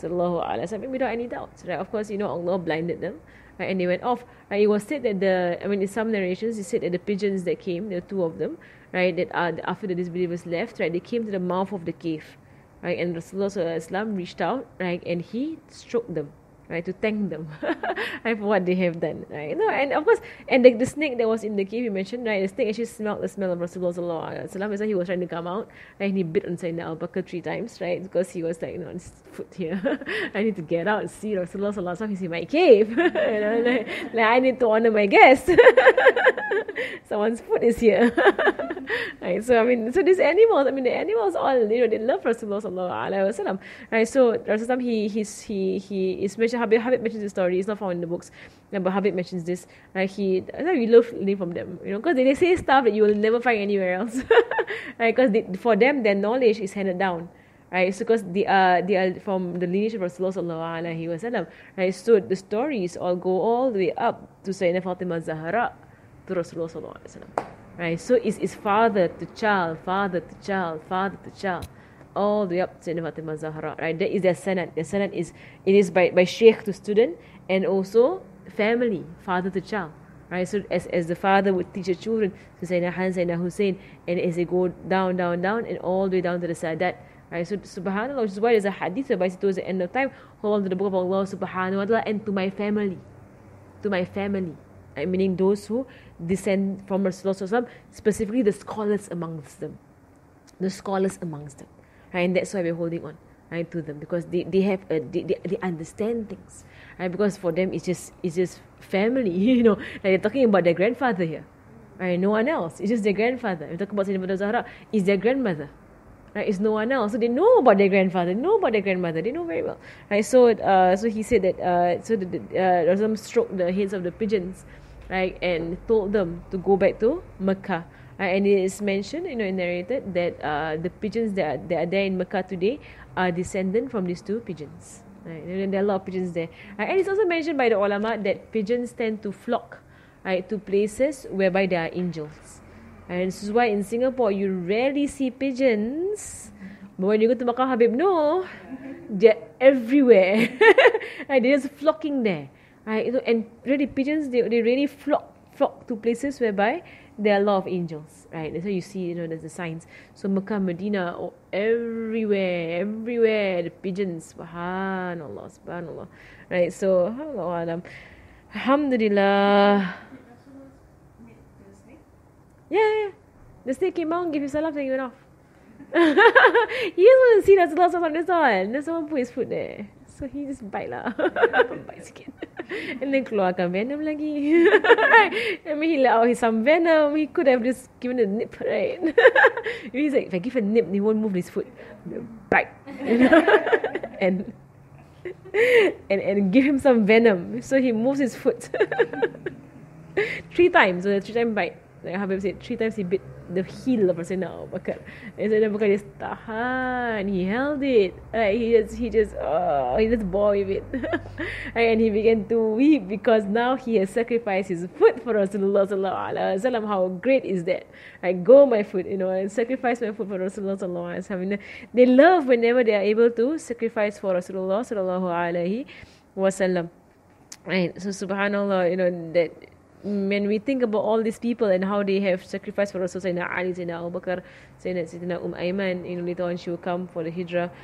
Sallallahu alaihi wasallam without any doubts, Right? Of course, you know Allah blinded them right, and they went off. Right, it was said that the, I mean, in some narrations, it said that the pigeons that came, there were two of them, right, that uh, after the disbelievers left, right, they came to the mouth of the cave, right, and Rasulullah reached out, right, and he stroked them, right, to thank them for what they have done, right. No, and of course, and the, the snake that was in the cave you mentioned, right, the snake actually smelled the smell of Rasulullah as he was trying to come out, right, and he bit on Sayyidina Abu Bakr three times, right, because he was like, you know, on foot here, I need to get out and see Rasulullah he's in my cave, you know, like, like I need to honor my guests. Someone's foot is here. right, so I mean, so these animals, I mean, the animals all, you know, they love Rasulullah right, so Rasulullah, he, he's, he, he is mentioned Habib, Habib mentions the story. It's not found in the books. But Habib mentions this. Right? He, I know love learning from them. You know, because they, say stuff that you will never find anywhere else. right? Because for them, their knowledge is handed down. Right, so because they are uh, they are uh, from the lineage of Rasulullah alaihi wasallam. Right, so the stories all go all the way up to Sayyidina Fatima Zahra to Rasulullah sallallahu alaihi wasallam. Right, so it's, it's father to child, father to child, father to child all the way up to Fatima Zahra, right? That is their sanad. Their sanad is, it is by, by sheikh to student and also family, father to child, right? So as, as the father would teach the children, to Sayyidina Han, Sayyidina Hussein, and as they go down, down, down, and all the way down to the Sadat, right? So subhanAllah, which is why there's a hadith it towards the end of time, hold on to the book of Allah subhanahu wa ta'ala, and to my family, to my family, meaning those who descend from Rasulullah specifically the scholars amongst them, the scholars amongst them right? And that's why we're holding on right to them. Because they, they have a they, they, they understand things right? Because for them it's just it's just family you know? Like they're talking about their grandfather here right? No one else. It's just their grandfather. We talk about Sayyidina Zahra. It's their grandmother right? It's no one else. So they know about their grandfather. They know about their grandmother. They know very well right? So uh, so he said that uh, so the, the uh, stroked the heads of the pigeons right and told them to go back to Mecca and it is mentioned, you know, narrated that uh, the pigeons that are, that are there in Mecca today are descendant from these two pigeons. Right? There are a lot of pigeons there. Uh, and it's also mentioned by the ulama that pigeons tend to flock right, to places whereby there are angels. And this is why in Singapore you rarely see pigeons. But when you go to Makkah Habib, no, they're everywhere. right, they're just flocking there. Right? And really pigeons, they, they really flock flock to places whereby there are a lot of angels, right? That's why you see, you know, there's the signs. So Mecca, Medina, oh, everywhere, everywhere, the pigeons, subhanallah, subhanallah, right? So, Allah Alhamdulillah. Yeah, yeah, The snake came out gave him salam and he went off. he just want to see that Rasulullah that's all. Then someone put his foot there. So he just bite lah. bite sikit. And then keluarkan venom lagi. I mean, he let out some venom. He could have just given a nip, right? He's like, if I give a nip, he won't move his foot. Bite. You know? and, and, and give him some venom. So he moves his foot. three times. So the three time bite. Like Habib said, three times he bit the heel of Abu Bakar. Oh and so Abu Bakar just tahan. He held it. Like he just, he just, oh, he just bore with it. and he began to weep because now he has sacrificed his foot for Rasulullah Sallallahu Alaihi Wasallam. How great is that? I go my foot, you know, and sacrifice my foot for Rasulullah Sallallahu Alaihi Wasallam. They love whenever they are able to sacrifice for Rasulullah Sallallahu Alaihi Wasallam. Right. So Subhanallah, you know that when we think about all these people and how they have sacrificed for Rasul Sayyidina Ali, Sayyidina Abu Bakr, Sayyidina, Sayyidina Umm Ayman, you know, later on she will come for the hijrah.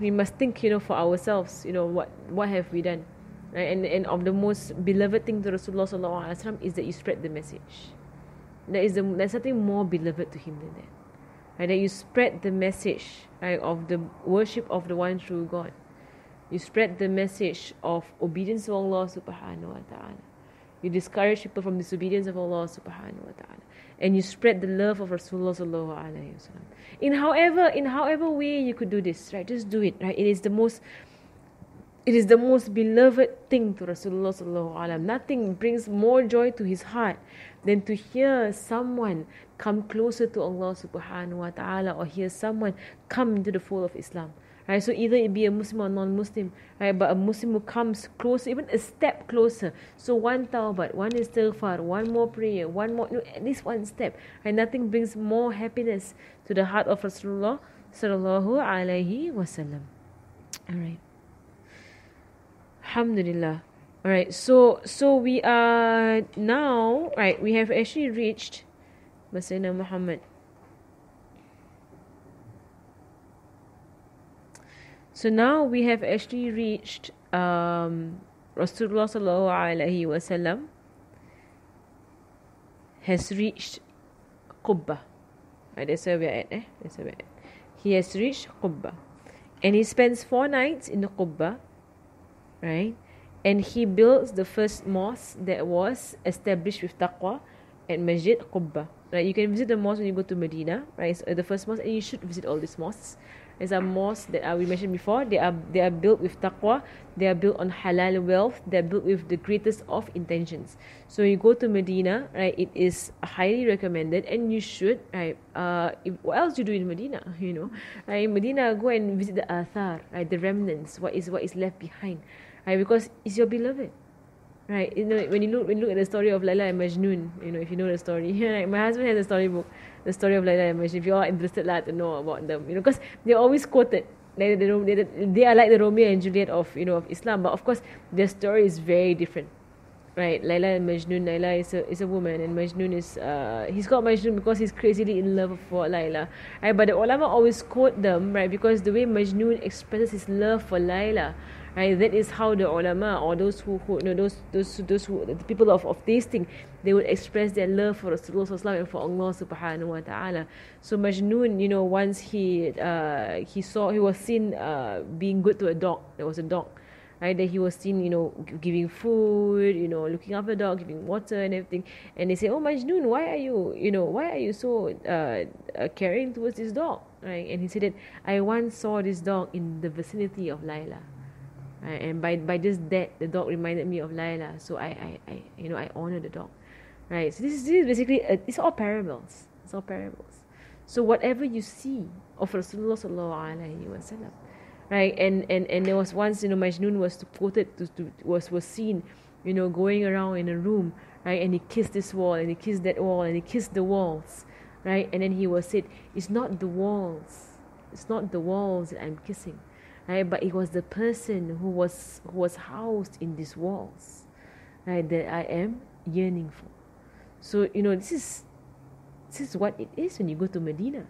We must think, you know, for ourselves, you know, what what have we done? Right? And and of the most beloved thing to Rasulullah Sallallahu Alaihi Wasallam is that you spread the message. There is the, there's something more beloved to him than that. Right? That you spread the message right, of the worship of the one true God. You spread the message of obedience to Allah subhanahu wa ta'ala you discourage people from disobedience of Allah subhanahu wa ta'ala. And you spread the love of Rasulullah sallallahu alayhi wasallam. In however, in however way you could do this, right? Just do it, right? It is the most it is the most beloved thing to Rasulullah sallallahu alaihi Nothing brings more joy to his heart than to hear someone come closer to Allah subhanahu wa ta'ala or hear someone come into the fold of Islam. Right? So either it be a Muslim or non-Muslim, right? But a Muslim who comes closer, even a step closer. So one tawbah, one istighfar, one more prayer, one more, no, at least one step. Right? Nothing brings more happiness to the heart of Rasulullah sallallahu alaihi wasallam. All right. Alhamdulillah. All right. So so we are now right. We have actually reached Masina Muhammad So now we have actually reached um, Rasulullah wasallam has reached Qubba. Right, that's where we're at. Eh? That's where we're at. He has reached Qubba. And he spends four nights in the Qubba. Right? And he builds the first mosque that was established with taqwa at Masjid Qubba. Right? You can visit the mosque when you go to Medina. Right? So the first mosque. And you should visit all these mosques. There's a mosque that uh, we mentioned before. They are they are built with taqwa. They are built on halal wealth. They're built with the greatest of intentions. So you go to Medina, right? It is highly recommended, and you should, right? Uh, if, what else you do in Medina? You know, right? In Medina, go and visit the athar, right? The remnants. What is what is left behind, right? Because it's your beloved right you know when you look when you look at the story of Laila and Majnun you know if you know the story like my husband has a storybook the story of Laila and Majnun if you are interested lah to know about them you know because they're always quoted. They, are like the Romeo and Juliet of you know of Islam but of course their story is very different right? Laila and Majnun Laila is a is a woman and Majnun is uh he's got Majnun because he's crazily in love for Laila right? But the ulama always quote them right? Because the way Majnun expresses his love for Laila right? That is how the ulama or those who, who you know those those those who the people of, of tasting they would express their love for Rasulullah and for Allah subhanahu wa ta'ala. So Majnun you know once he uh, he saw he was seen uh, being good to a dog. There was a dog right? That he was seen you know giving food you know looking after the dog giving water and everything. And they say oh Majnun why are you you know why are you so uh, uh, caring towards this dog? Right? And he said that I once saw this dog in the vicinity of Laila? And by by just that, the dog reminded me of Laila. So I, I, I you know, I honor the dog. right? So this is, this is basically a, it's all parables. It's all parables. So whatever you see of Rasulullah sallallahu wasallam, right? And and and there was once you know Majnun was quoted to, to was was seen, you know, going around in a room, right? And he kissed this wall and he kissed that wall and he kissed the walls, right? And then he was said, it's not the walls, it's not the walls that I'm kissing, right? But it was the person who was who was housed in these walls, right? That I am yearning for. So you know this is this is what it is when you go to Medina.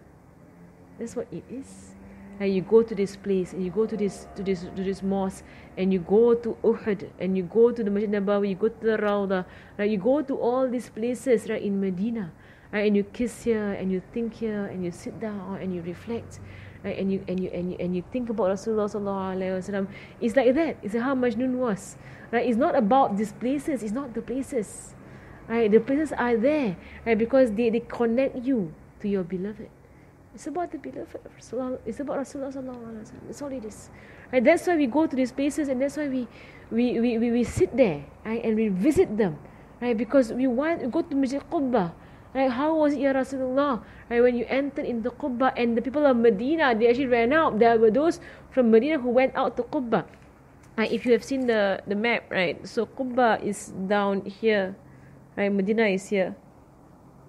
That's what it is. And you go to this place and you go to this to this to this mosque and you go to Uhud and you go to the Masjid Nabawi, you go to the Rawda, right? You go to all these places right in Medina. Right? And you kiss here and you think here and you sit down and you reflect. Right? And you and you and you and you think about Rasulullah sallallahu alaihi wasallam. It's like that. It's how Majnun was. Right? It's not about these places. It's not the places. Right? The places are there. Right? Because they, they connect you to your beloved. It's about the beloved Rasulullah. It's about Rasulullah sallallahu alaihi wasallam. That's all it is. Right? That's why we go to these places and that's why we we, we, we, we sit there right? and we visit them. Right? Because we want we go to Masjid Qubbah. Right? How was it, Ya Rasulullah? Right? When you entered in the Qubbah and the people of Medina, they actually ran out. There were those from Medina who went out to Qubbah. Right? If you have seen the, the map, right? So Qubbah is down here. Right? Medina is here.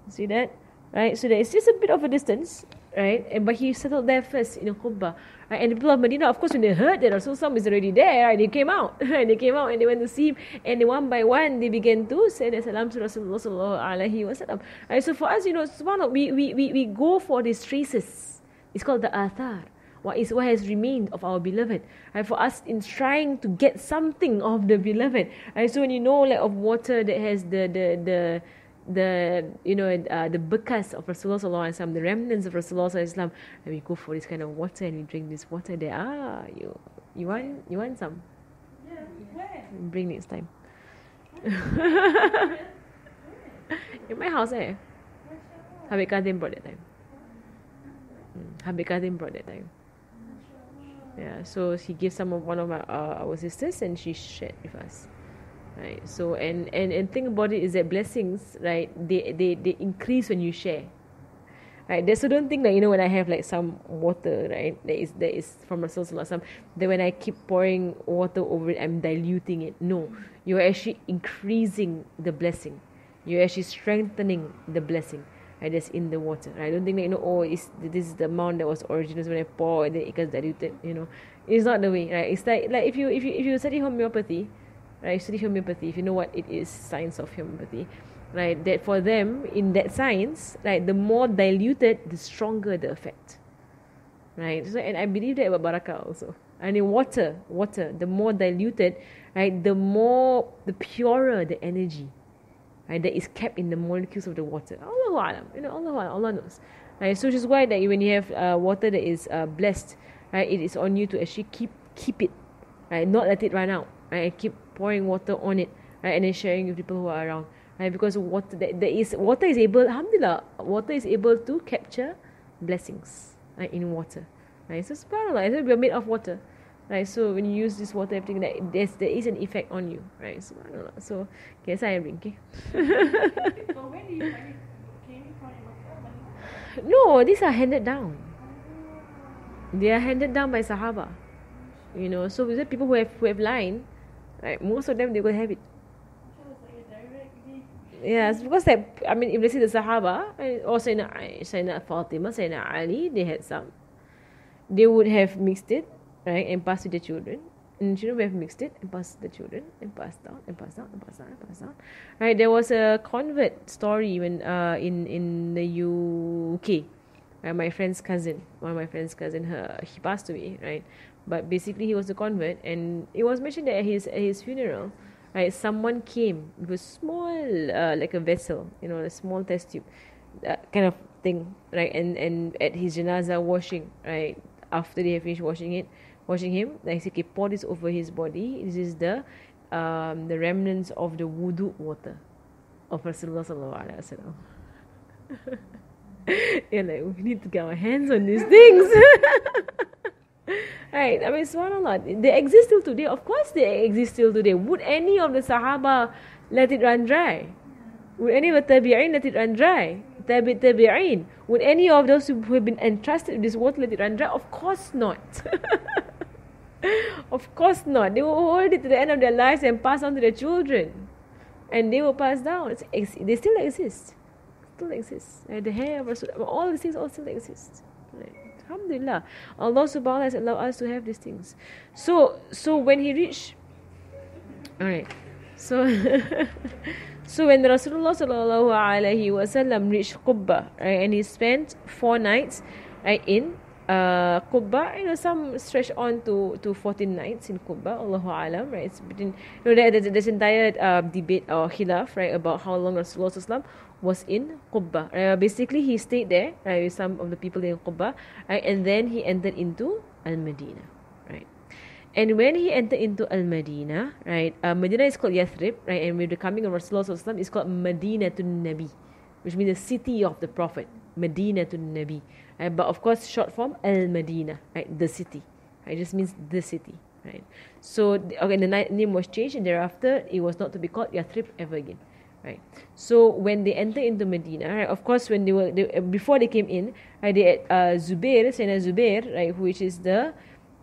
See that? Right? So there is just a bit of a distance right? And but he settled there first in a Qubbah. Right? And the people of Medina, of course, when they heard that Rasulullah is already there, right, they came out. Right? They came out and they went to see him. And one by one, they began to say the salam to Rasulullah. Right? So for us, you know, we, we, we, we go for these traces. It's called the athar. What is what has remained of our beloved, right? For us in trying to get something of the beloved, right? So when you know like of water that has the the the the you know uh, the bekas of Rasulullah sallallahu the remnants of Rasulullah sallallahu and we go for this kind of water and we drink this water. There, ah, you you want you want some? Yeah, where? Bring next time. In my house, eh? Habib Kadim brought that time. Mm, Habib Kadim brought that time. Yeah, so he gave some of one of my uh, our sisters and she shared with us right so and and and think about it is that blessings right they they they increase when you share. Right so don't think that you know when I have like some water right that is that is from Rasulullah some that when I keep pouring water over it I'm diluting it. No you're actually increasing the blessing. You're actually strengthening the blessing right that's in the water. Right? I don't think that you know oh is this is the amount that was original when I pour and then it gets diluted you know. It's not the way right it's like like if you if you if you study homeopathy right study homeopathy if you know what it is science of homeopathy right? That for them in that science right the more diluted the stronger the effect right? So and i believe that about barakah also. And in water water the more diluted right the more the purer the energy right that is kept in the molecules of the water. Allah alam you know allah allah knows. Right so which is why that when you have uh, water that is uh, blessed right it is on you to actually keep keep it right not let it run out right and keep pouring water on it, right, and then sharing with people who are around, right? Because water, there, there is water is able, alhamdulillah, water is able to capture blessings, right, in water, right? So subhanallah, so we are made of water, right? So when you use this water, everything that there's there is an effect on you, right? Subhanallah. So okay, I bring, okay. but when do you find it? Came from Makkah, no, these are handed down. They are handed down by Sahaba. You know, so with the people who have who have line, Right? Most of them they will have it. Yes, because that I mean, if they see the Sahaba or Sayyidina, Sayyidina Fatima, Sayyidina Ali, they had some. They would have mixed it, right, and passed to their children. And the children would have mixed it and passed to the children and passed down and passed down and passed down and passed down. Right, there was a convert story when uh in in the UK. Right, my friend's cousin, one of my friend's cousin, her he passed away, right? But basically, he was a convert, and it was mentioned that at his at his funeral, right, someone came with a small, uh, like a vessel, you know, a small test tube, that kind of thing, right, and and at his janaza washing, right, after they have finished washing it, washing him, like he okay, pour this over his body. This is the um, the remnants of the wudu water of Rasulullah sallallahu alaihi wasallam. You're like, we need to get our hands on these things. Right? I mean, subhanAllah, they exist till today. Of course, they exist till today. Would any of the Sahaba let it run dry? Would any of the tabi'in let it run dry? Tabi tabi'in. Would any of those who have been entrusted with this water let it run dry? Of course not. of course not. They will hold it to the end of their lives and pass on to their children. And they will pass down. It's they still exist. Still exist. Right? The hair of all these things all still exist. Alhamdulillah. Allah subhanahu wa ta'ala has allowed us to have these things. So so when he reached Alright. So So when Rasulullah sallallahu alaihi wasallam reached Qubba, right, and he spent four nights, right, in uh, Qubba, you know, some stretch on to, to 14 nights in Qubba, Allahu Alam, right? It's between, you know, there, there's, there's entire uh, debate or khilaf, right, about how long Rasulullah was in Qubba. Right? Basically, he stayed there, right, with some of the people in Qubba, right, and then he entered into Al-Madinah, right? And when he entered into Al Madinah, right, uh, Medina is called Yathrib, right, and with the coming of Rasulullah it's called Medina to Nabi, which means the city of the Prophet, Medina to Nabi. Right? But of course, short form Al Madinah, right, the city. Right? It just means the city, right. So okay, the name was changed, and thereafter it was not to be called Yathrib ever again. Right. So when they entered into Medina, right, of course, when they were they, before they came in, right, they uh, Zubair, Sayyidina Zubair, right, which is the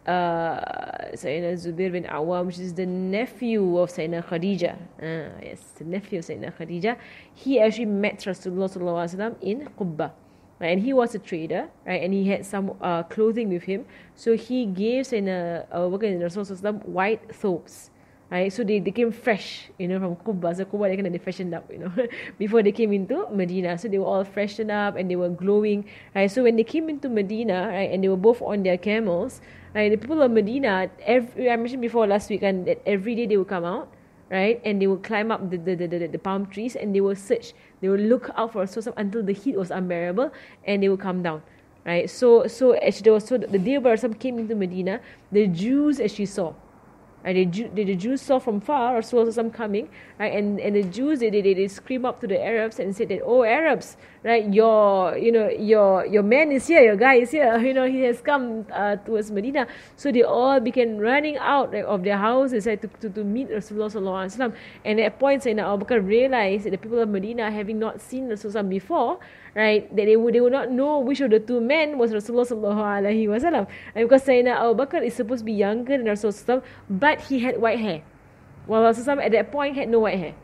uh, Sayyidina Zubair bin Awam, which is the nephew of Sayyidina Khadija. Uh, yes, the nephew of Sayyidina Khadija. He actually met Rasulullah in Qubba. Right, and he was a trader, right, and he had some uh, clothing with him. So he gave Sayyidina Abu Bakr and Rasulullah white thobes. Right, so they, they came fresh, you know, from Qubba. So Qubba, they kind of freshened up, you know, before they came into Medina. So they were all freshened up and they were glowing. Right, so when they came into Medina, right, and they were both on their camels, right, the people of Medina, every, I mentioned before last week, and that every day they would come out, right, and they would climb up the, the, the, the, the palm trees and they would search. They would look out for of until the heat was unbearable and they would come down. Right, so so actually, there was so the day Barsam came into Medina, the Jews as actually saw, and the, Jew, the, Jews saw from far Rasulullah coming, right? And and the Jews they, they, they scream up to the Arabs and said that, oh Arabs, right? Your you know your your man is here, your guy is here. You know he has come uh, towards Medina. So they all began running out right, of their houses right, to, to, to meet Rasulullah sallallahu alaihi wasallam. And at points, Sayyidina Abu Bakr realized that the people of Medina, having not seen Rasulullah before, right, that they would they would not know which of the two men was Rasulullah sallallahu alaihi wasallam. And because Sayyidina Abu Bakr is supposed to be younger than Rasulullah, but he had white hair, while Rasulullah at that point had no white hair.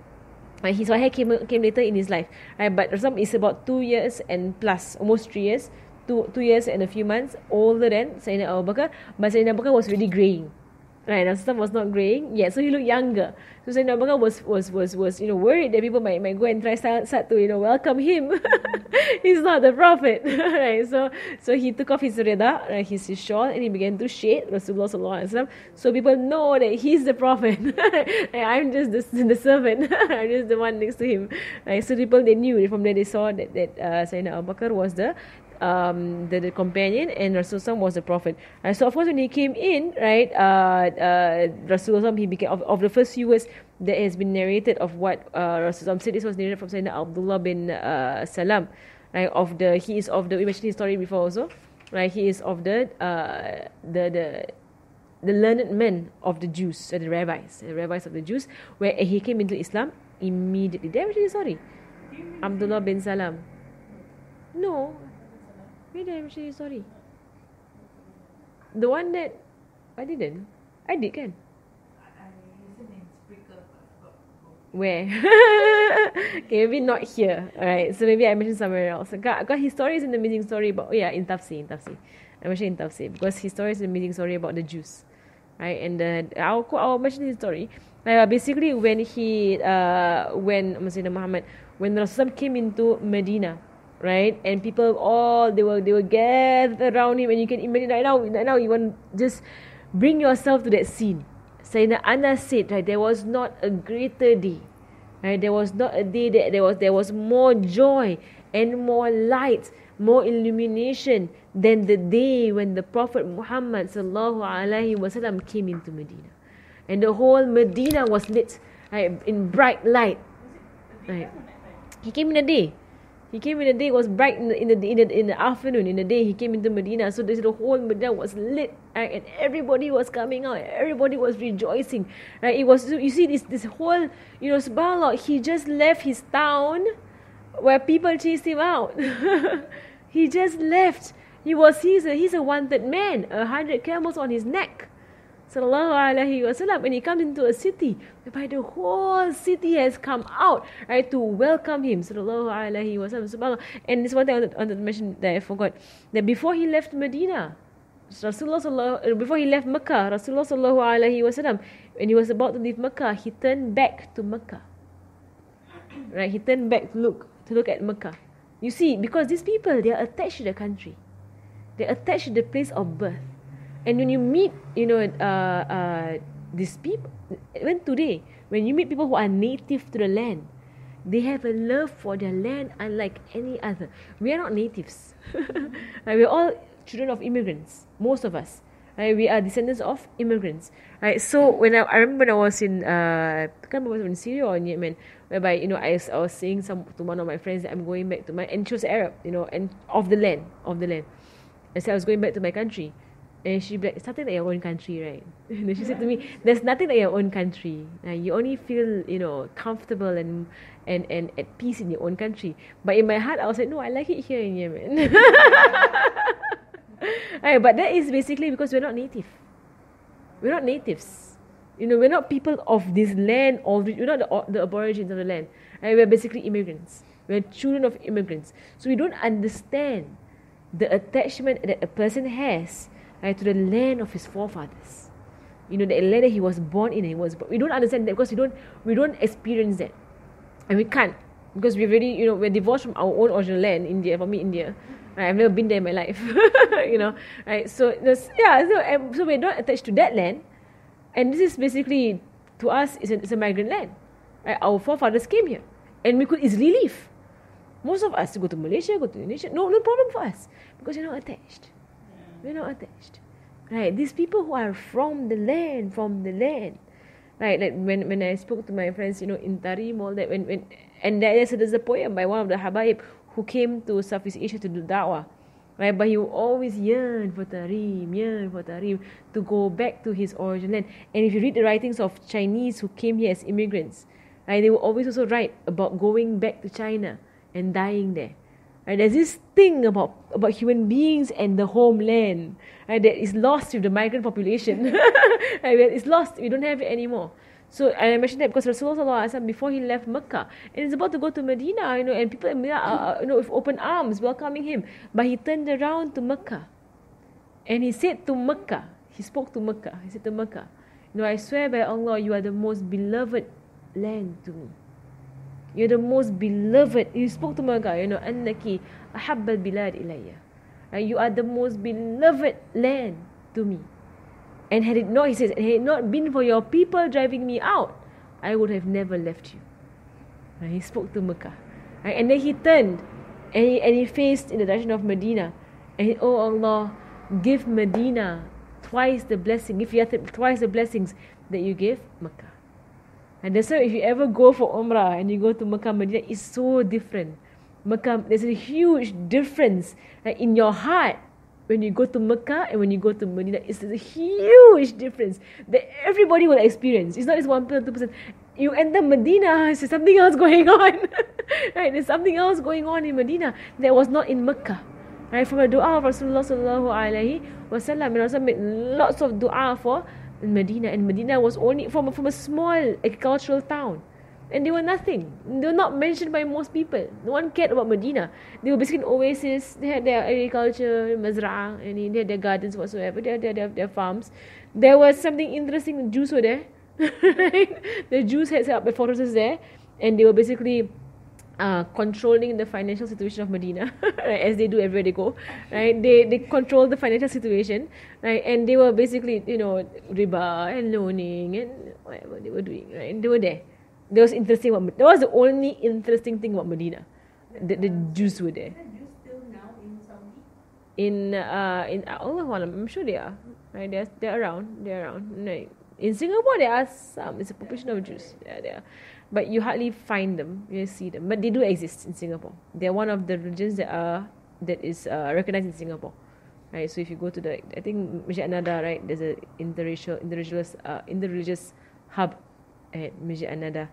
Right, his white hair came came later in his life. Right, but Rasulullah is about two years and plus, almost three years, two two years and a few months older than Sayyidina Abu Bakr. But Sayyidina Abu Bakr was really greying. Right, Rasulullah was not greying yet, so he looked younger. So Sayyidina Abu Bakr was, was, was, was, you know, worried that people might, might go and try start, start to, you know, welcome him. he's not the prophet. right, so so he took off his rida, right, his, his shawl, and he began to shade Rasulullah sallallahu alaihi so people know that he's the prophet. I'm just the, the servant. I'm just the one next to him. Right, so people, they knew, from there they saw that, that uh, Sayyidina Abu Bakr was the um, the, the companion and Rasulullah was the prophet. Right, so of course when he came in, right, uh, uh, Rasulullah he became of, of the first few words that has been narrated of what uh, Rasulullah said. This was narrated from Sayyidina Abdullah bin uh, Salam, right? Of the he is of the we mentioned his story before also, right? He is of the uh, the the the learned men of the Jews, uh, the rabbis, the rabbis of the Jews, where he came into Islam immediately. Did I mention his story? Abdullah bin Salam. No, where did I mention his story? The one that I didn't. I did kan? Where? okay, maybe not here. Alright, so maybe I mentioned somewhere else. Got, got his story is an amazing story about, oh yeah, in Tafsir, in Tafsir. I mentioned in Tafsir because his story is an amazing story about the Jews. Right, and uh, I'll, I'll mention his story. Uh, basically, when he, uh, when Sayyidina Muhammad, when Rasulullah came into Medina, right, and people all they were they were gathered around him, and you can imagine right now, right now you want just bring yourself to that scene. Sayyidina Anas said, right, there was not a greater day. Right, there was not a day that there was there was more joy and more light, more illumination than the day when the Prophet Muhammad sallallahu alaihi wasallam came into Medina, and the whole Medina was lit right, in bright light. Right, he came in a day. He came in the day, it was bright in the, in the, in the, in the afternoon, in the day, he came into Medina. So this, the whole Medina was lit, right? and everybody was coming out, everybody was rejoicing. Right? It was, you see, this, this whole, you know, subhanAllah, he just left his town where people chased him out. he just left. He was, he's a, he's a wanted man, a hundred camels on his neck sallallahu alaihi wasallam when he comes into a city whereby the whole city has come out right to welcome him sallallahu alaihi wasallam. And this one thing I wanted, wanted to mention that I forgot that before he left Medina Rasulullah uh, before he left Mecca Rasulullah sallallahu alaihi wasallam when he was about to leave Mecca he turned back to Mecca. Right he turned back to look to look at Mecca. You see because these people they are attached to the country. They're attached to the place of birth and when you meet, you know, uh, uh, these people, when today, when you meet people who are native to the land, they have a love for their land unlike any other. We are not natives. we're all children of immigrants, most of us. Right? We are descendants of immigrants. Right? So when I, I remember when I was in, uh, I can't remember in Syria or in Yemen, whereby you know I was, I was saying some to one of my friends that I'm going back to my and she was Arab, you know, and of the land, of the land. I said I was going back to my country. And she be like, nothing like your own country, right? and she said to me, there's nothing like your own country. Uh, you only feel, you know, comfortable and, and, and at peace in your own country. But in my heart, I was like, no, I like it here in Yemen. right, but that is basically because we're not native. We're not natives. You know, we're not people of this land, or we're not the, the aborigines of the land. Right? We're basically immigrants. We're children of immigrants. So we don't understand the attachment that a person has right, to the land of his forefathers. You know, the land that he was born in, he was. We don't understand that because we don't we don't experience that, and we can't because we've already you know we're divorced from our own original land, India. For me, India, right, I've never been there in my life. you know, right? So yeah, so so we're not attached to that land, and this is basically to us it's a, it's a migrant land. Right? Our forefathers came here, and we could easily leave. Most of us go to Malaysia, go to Indonesia, no no problem for us because you're not attached. We're not attached. Right? These people who are from the land, from the land. Right? Like when, when I spoke to my friends, you know, in Tarim, all that, when, when and there's, there's a poem by one of the Habaib who came to Southeast Asia to do da'wah. Right? But he always yearn for Tarim, yearn for Tarim, to go back to his origin land. And if you read the writings of Chinese who came here as immigrants, right, they will always also write about going back to China and dying there. Right? There's this thing about, about human beings and the homeland right, that is lost with the migrant population. right? It's lost. We don't have it anymore. So I mentioned that because Rasulullah before he left Mecca and he's about to go to Medina, you know, and people in Medina are, you know, with open arms welcoming him. But he turned around to Mecca, and he said to Mecca, he spoke to Mecca. He said to Mecca, you know, I swear by Allah, you are the most beloved land to me. You're the most beloved. You spoke to Mecca, you know, Annaki ahabba bilad ilayya. You are the most beloved land to me. And had it not, he says, had it not been for your people driving me out, I would have never left you. And he spoke to Mecca. And then he turned and he, and he faced in the direction of Medina. And he, oh Allah, give Medina twice the blessing, give Yathrib twice the blessings that you gave Mecca. And why if you ever go for Umrah and you go to Mecca, Medina, it's so different. Mecca, there's a huge difference like in your heart when you go to Mecca and when you go to Medina. It's a huge difference that everybody will experience. It's not just one person, two person. You enter Medina, there's something else going on. right? There's something else going on in Medina that was not in Mecca. Right? From the dua of Rasulullah sallallahu alaihi wasallam, Rasul made lots of dua for Medina, and Medina was only from from a small agricultural town. And they were nothing. They were not mentioned by most people. No one cared about Medina. They were basically an oasis. They had their agriculture, mazra'ah, and they had their gardens whatsoever. They had their, their, their farms. There was something interesting. The Jews were there. the Jews had set up their fortresses there. And they were basically uh, controlling the financial situation of Medina, right, as they do everywhere they go, right? They they control the financial situation, right? And they were basically, you know, riba and loaning and whatever they were doing, right? And they were there. That was interesting. About, that was the only interesting thing about Medina. The, the Jews were there. In uh in Allah I'm sure they are. Right, they're they're around. They're around. Like in Singapore, there are some. It's a population of Jews. Yeah, there. But you hardly find them. You see them, but they do exist in Singapore. They're one of the religions that are that is uh, recognized in Singapore, right? So if you go to the, I think Masjid An-Nahdhah, right? There's a interracial, interreligious, uh, interreligious hub at Masjid An-Nahdhah,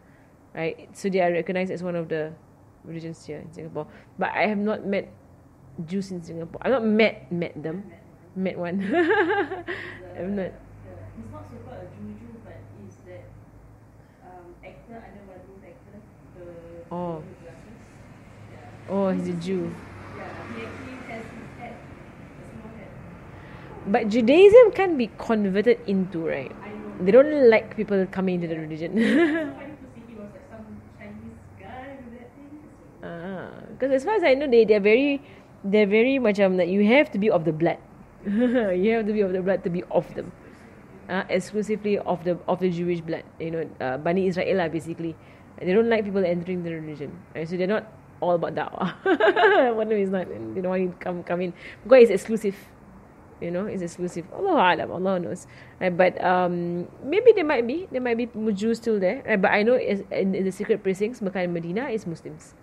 right? So they are recognized as one of the religions here in Singapore. But I have not met Jews in Singapore. I've not met met them, met one. I've not. The, he's not so called a juju, but he's that um, actor under Badrul's actor. The Oh. Oh, he's a Jew. But Judaism can be converted into, right? They don't like people coming into the religion. Ah, because as far as I know, they they're very they're very macam that you have to be of the blood. you have to be of the blood to be of them. Uh, exclusively of the of the Jewish blood. You know, uh, Bani Israel basically. They don't like people entering the religion. Right? So they're not all about da'wah. One of them is not. They don't want you to come come in because it's exclusive. You know, it's exclusive. Allah alam, Allah knows. Right? But um, maybe there might be there might be Jews still there. Right? But I know in, in the secret precincts, Mecca and Medina is Muslims.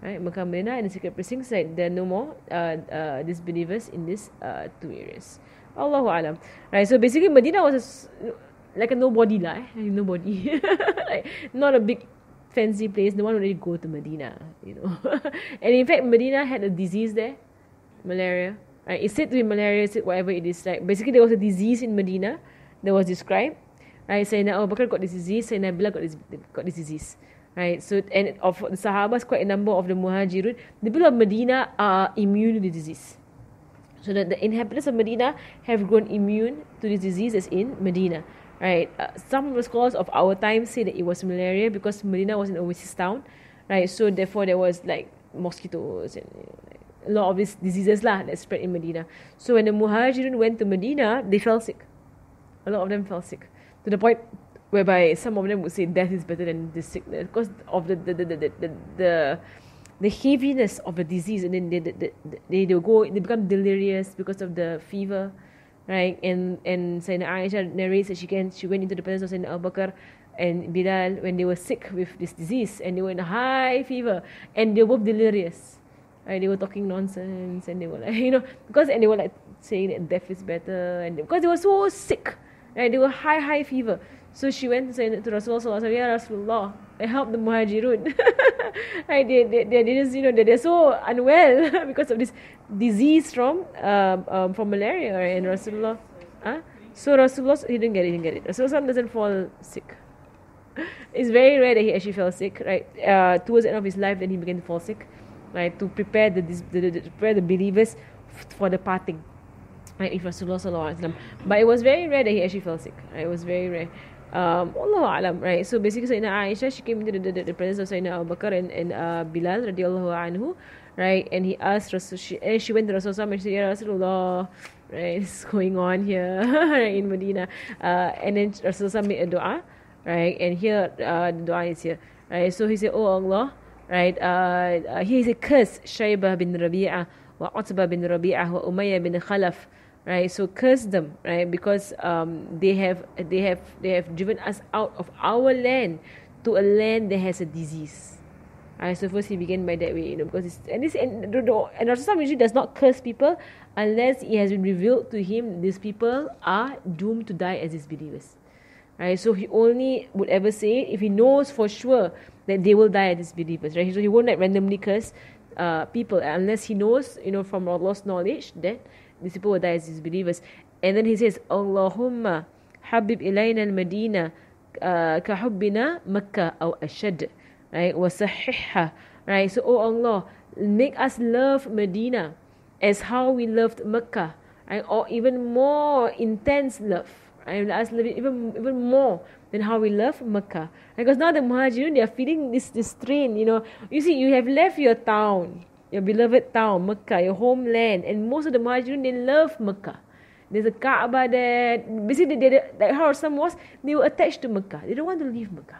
Right? And Medina and the secret precincts, like there are no more uh, uh, disbelievers in these uh, two areas. Allahu alam. Right? So basically, Medina was a like a nobody lah. Eh? Nobody, like not a big fancy place. No one would really go to Medina, you know. and in fact, Medina had a disease there, malaria. Right? It's said to be malaria, said whatever it is. Like basically, there was a disease in Medina that was described. Right? Sayyidina Abu Bakr got this disease. Sayyidina Bilal got this got this disease. Right? So and of the Sahabas, quite a number of the Muhajirun, the people of Medina are immune to the disease. So that the inhabitants of Medina have grown immune to this disease as in Medina. Right? Uh, some of the scholars of our time say that it was malaria because Medina was an oasis town. Right? So therefore there was like mosquitoes and a lot of these diseases lah that spread in Medina. So when the Muhajirun went to Medina, they fell sick. A lot of them fell sick to the point whereby some of them would say death is better than the sickness because of the the the the, the, the, the heaviness of the disease and then they they, they, they go they become delirious because of the fever right? And and Sayyidina Aisha narrates that she can she went into the presence of Sayyidina Abu Bakr and Bilal when they were sick with this disease and they were in high fever and they were both delirious. Right? They were talking nonsense and they were like you know because and they were like saying that death is better and because they were so sick. Right? They were high high fever. So she went to to Rasulullah Sallallahu Ya Rasulullah, I help the muhajirun. right, they, they, they, they just, you know, they, they're so unwell because of this disease from um, um, from malaria. And Rasulullah, huh? so Rasulullah, he didn't get it, he didn't get it. Rasulullah doesn't fall sick. It's very rare that he actually fell sick, right? Uh, towards the end of his life, then he began to fall sick, right? To prepare the, the, the, the prepare the believers for the parting, right? With Rasulullah. But it was very rare that he actually fell sick. Right? It was very rare. Um, Allah alam, right? So basically, Sayyidina Aisha, she came into the, the, the presence of Sayyidina Abu Bakr and, and uh, Bilal radiallahu anhu, right? And he asked Rasul, she, and she went to Rasulullah and she said, Ya Rasulullah, right? Is going on here, in Medina. Uh, and then Rasulullah made a dua, right? And here, uh, the dua is here, right? So he said, Oh Allah, right? Uh, uh, is a curse, Shaybah bin Rabi'ah, wa Utbah bin Rabi'ah, wa Umayyah bin Khalaf, right so curse them right because um, they have they have they have driven us out of our land to a land that has a disease so first he began by that way you know because it's and this and, the- and Rasulullah usually does not curse people unless it has been revealed to him these people are doomed to die as disbelievers right? So he only would ever say it if he knows for sure that they will die as disbelievers right? So he won't like randomly curse uh, people. Unless he knows you know from Allah's knowledge that these people will die as disbelievers and then he says Allahumma habib ilayna al-Madina uh, kahubbina Makkah or ashad right? Was wasahihha right? So oh Allah make us love Medina as how we loved Mecca right? or even more intense love right? us love it even even more than how we love Mecca. Because now the Muhajirun they are feeling this this strain you know. You see you have left your town your beloved town Mecca your homeland and most of the Muhajirun they love Mecca. There's a Kaaba there. Basically they, they, like how some was they were attached to Mecca. They don't want to leave Mecca.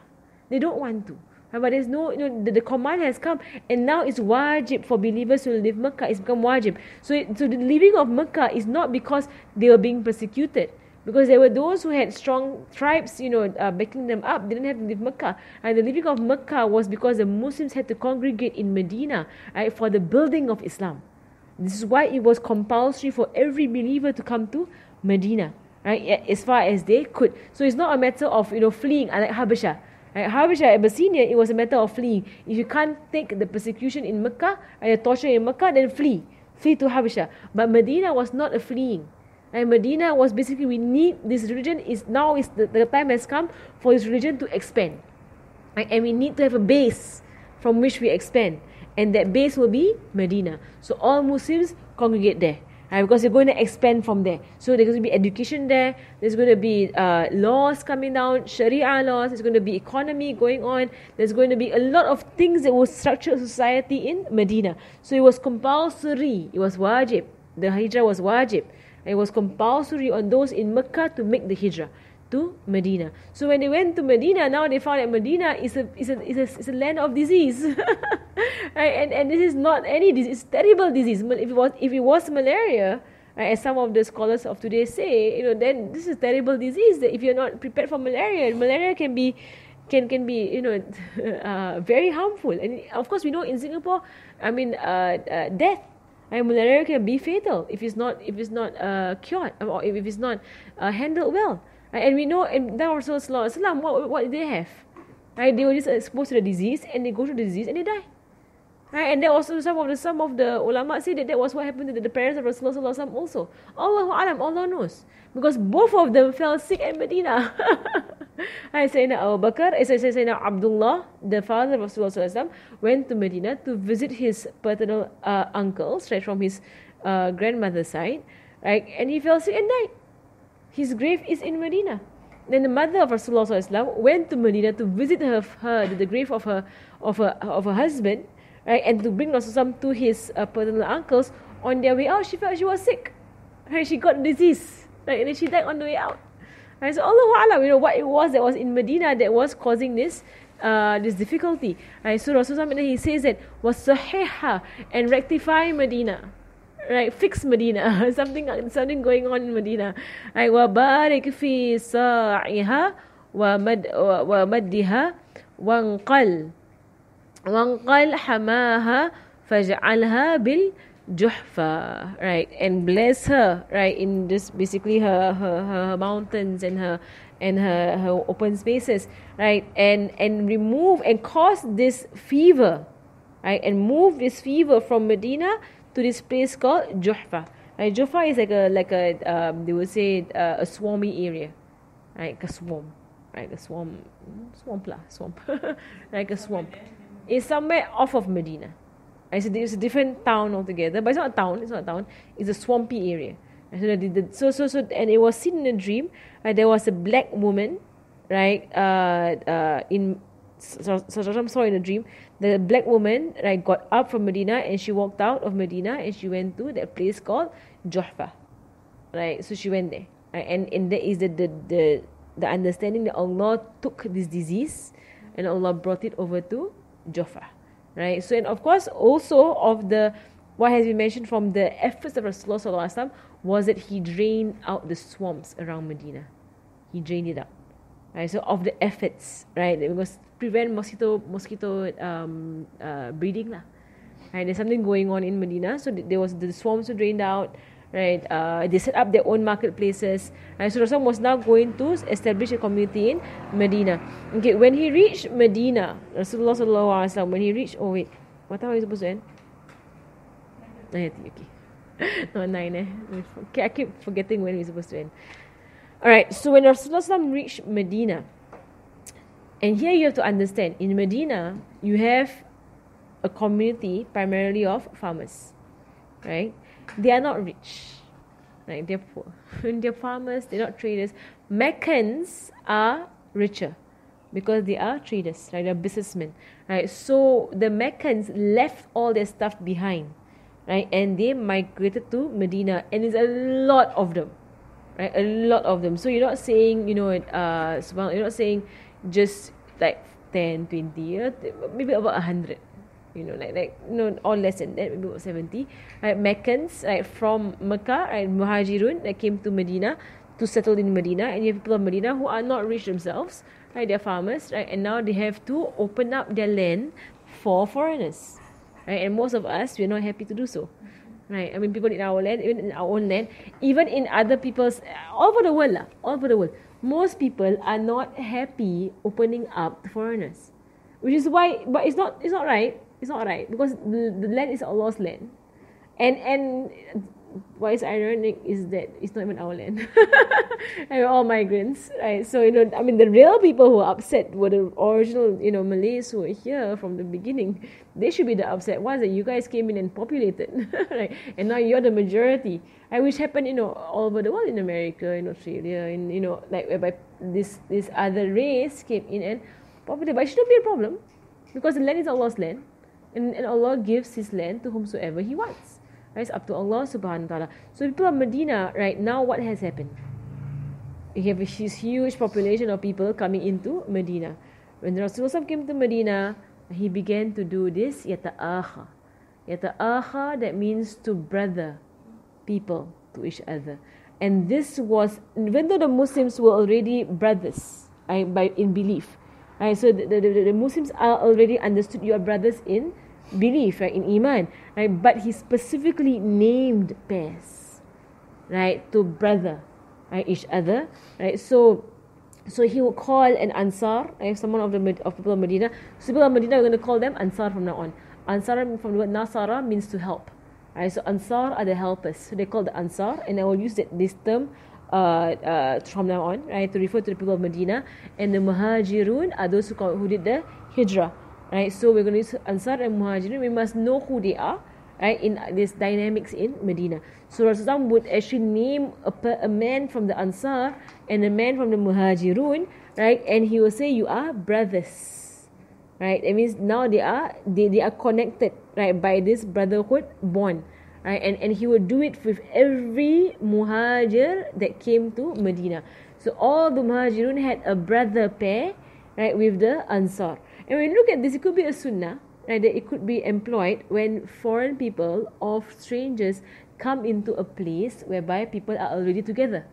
They don't want to But there's no, you know, the, the command has come, and now it's wajib for believers to leave Mecca. It's become wajib. So, it, so the leaving of Mecca is not because they were being persecuted, because there were those who had strong tribes, you know, uh, backing them up. They didn't have to leave Mecca, and the leaving of Mecca was because the Muslims had to congregate in Medina, right, for the building of Islam. This is why it was compulsory for every believer to come to Medina, right, as far as they could. So it's not a matter of you know fleeing, like Habasha. Right? Habasha, Abyssinia, it was a matter of fleeing. If you can't take the persecution in Mecca, and the torture in Mecca, then flee. Flee to Habasha. But Medina was not a fleeing. And Medina was basically we need this religion is now is the, the time has come for this religion to expand. Right? And we need to have a base from which we expand. And that base will be Medina. So all Muslims congregate there. Right? Because they're going to expand from there. So there's going to be education there. There's going to be uh, laws coming down, Sharia laws. There's going to be economy going on. There's going to be a lot of things that will structure society in Medina. So it was compulsory. It was wajib. The hijrah was wajib. It was compulsory on those in Mecca to make the hijrah to Medina. So when they went to Medina, now they found that Medina is a is a is a, is a land of disease, right? And and this is not any disease; it's terrible disease. If it was if it was malaria, right, as some of the scholars of today say, you know, then this is terrible disease. That if you're not prepared for malaria, malaria can be can can be you know uh, very harmful. And of course, we know in Singapore, I mean, uh, uh, death and malaria can be fatal if it's not if it's not uh, cured or if it's not uh, handled well. Right? And we know in the Rasulullah what what did they have? Right? They were just exposed to the disease and they go through the disease and they die. Right? And then also some of the some of the ulama say that that was what happened to the, the parents of Rasulullah also. Allah alam, Allah knows. Because both of them fell sick in Medina. I say Abu Bakr, I say Sayyidina Abdullah, the father of Rasulullah went to Medina to visit his paternal uh, uncle, straight from his uh, grandmother's side, right? And he fell sick and died. His grave is in Medina. Then the mother of Rasulullah went to Medina to visit her, her the grave of her of her of her husband, right? And to bring Rasulullah to his uh, paternal uncles. On their way out, she felt she was sick. Right? She got disease, right? And then she died on the way out. Right? So Allah Alam, you know what it was that was in Medina that was causing this uh, this difficulty. Right? So Rasulullah he says that was sahiha and rectify Medina. Right, fix Medina. something something going on in Medina. Right, wa sa'iha wa mad wa wanqal hamaha faj'alha bil juhfa right and bless her right in this basically her her, her mountains and her and her, her open spaces right and and remove and cause this fever right and move this fever from medina to this place called Juhfa. Right, Juhfa is like a like a um, they would say uh, a swarmy area, right? Like a swarm, right? A swarm, swamp lah, swamp, like a swamp. It's somewhere off of Medina. Right, so it's a different town altogether, but it's not a town. It's not a town. It's a swampy area. So, so so and it was seen in a dream. Right, there was a black woman, right? Uh, uh, in so, so saw in a dream the black woman right got up from Medina and she walked out of Medina and she went to that place called Juhfa. Right, so she went there. Right? And and there is the, the the the understanding that Allah took this disease and Allah brought it over to Juhfa. Right? So and of course also of the what has been mentioned from the efforts of Rasulullah was that he drained out the swamps around Medina. He drained it out. Right? So of the efforts, right? Because prevent mosquito mosquito um, uh, breeding lah. Right, there's something going on in Medina, so there was the swarms were drained out. Right, uh, they set up their own marketplaces. Right, so Rasul was now going to establish a community in Medina. Okay, when he reached Medina, Rasulullah sallallahu alaihi wasallam, when he reached, oh wait, what time are you supposed to end? Nine okay. Not nine eh. Okay, I keep forgetting when we're supposed to end. Alright, so when Rasulullah reached Medina, and here you have to understand in Medina, you have a community primarily of farmers, right? They are not rich, right? They're poor. they're farmers, they're not traders. Meccans are richer because they are traders, right? They're businessmen, right? So the Meccans left all their stuff behind, right? And they migrated to Medina, and there's a lot of them, right? A lot of them. So you're not saying, you know, uh, you're not saying just like 10, 20, maybe about 100. You know, like, like know, or less than that, maybe about 70. Right, Meccans, right, from Mecca, right, Muhajirun that came to Medina to settle in Medina, and you have people of Medina who are not rich themselves, right? They're farmers, right? And now they have to open up their land for foreigners, right? And most of us, we're not happy to do so, right? I mean, people in our land, even in our own land, even in other people's, all over the world, lah, all over the world, most people are not happy opening up to foreigners, which is why, but it's not, it's not right. It's not right because the, the land is Allah's land, and and what is ironic is that it's not even our land. and we're all migrants, right? So you know, I mean, the real people who are upset were the original, you know, Malays who were here from the beginning. They should be the upset ones that you guys came in and populated, right? And now you're the majority, right? Which happened, you know, all over the world in America, in Australia, in you know, like whereby this this other race came in and populated. But it shouldn't be a problem because the land is Allah's land, and, and Allah gives His land to whomsoever He wants. Right? It's up to Allah subhanahu wa ta'ala. So people of Medina, right now what has happened? You have this huge population of people coming into Medina. When Rasulullah came to Medina, he began to do this yata'akha. Yata'akha that means to brother people to each other. And this was even though the Muslims were already brothers by in belief. Right, so the, the, the Muslims are already understood you are brothers in belief, right, in Iman, right? But he specifically named pairs, right, to brother, right, each other, right? So, so he would call an Ansar, right, someone of the of people of Medina. So people of Medina, we're going to call them Ansar from now on. Ansar from the word Nasara means to help, right? So Ansar are the helpers. So they call the Ansar, and I will use that, this term uh, uh, from now on, right, to refer to the people of Medina. And the Muhajirun are those who, call, who did the Hijrah, right? So we're going to use Ansar and Muhajirun. We must know who they are, right? In this dynamics in Medina. So Rasulullah would actually name a, a man from the Ansar and a man from the Muhajirun, right? And he will say, "You are brothers." Right? It means now they are they, they are connected, right, by this brotherhood bond. Right? And and he would do it with every muhajir that came to Medina. So all the muhajirun had a brother pair, right, with the Ansar. And when you look at this, it could be a sunnah, right? That it could be employed when foreign people or strangers come into a place whereby people are already together.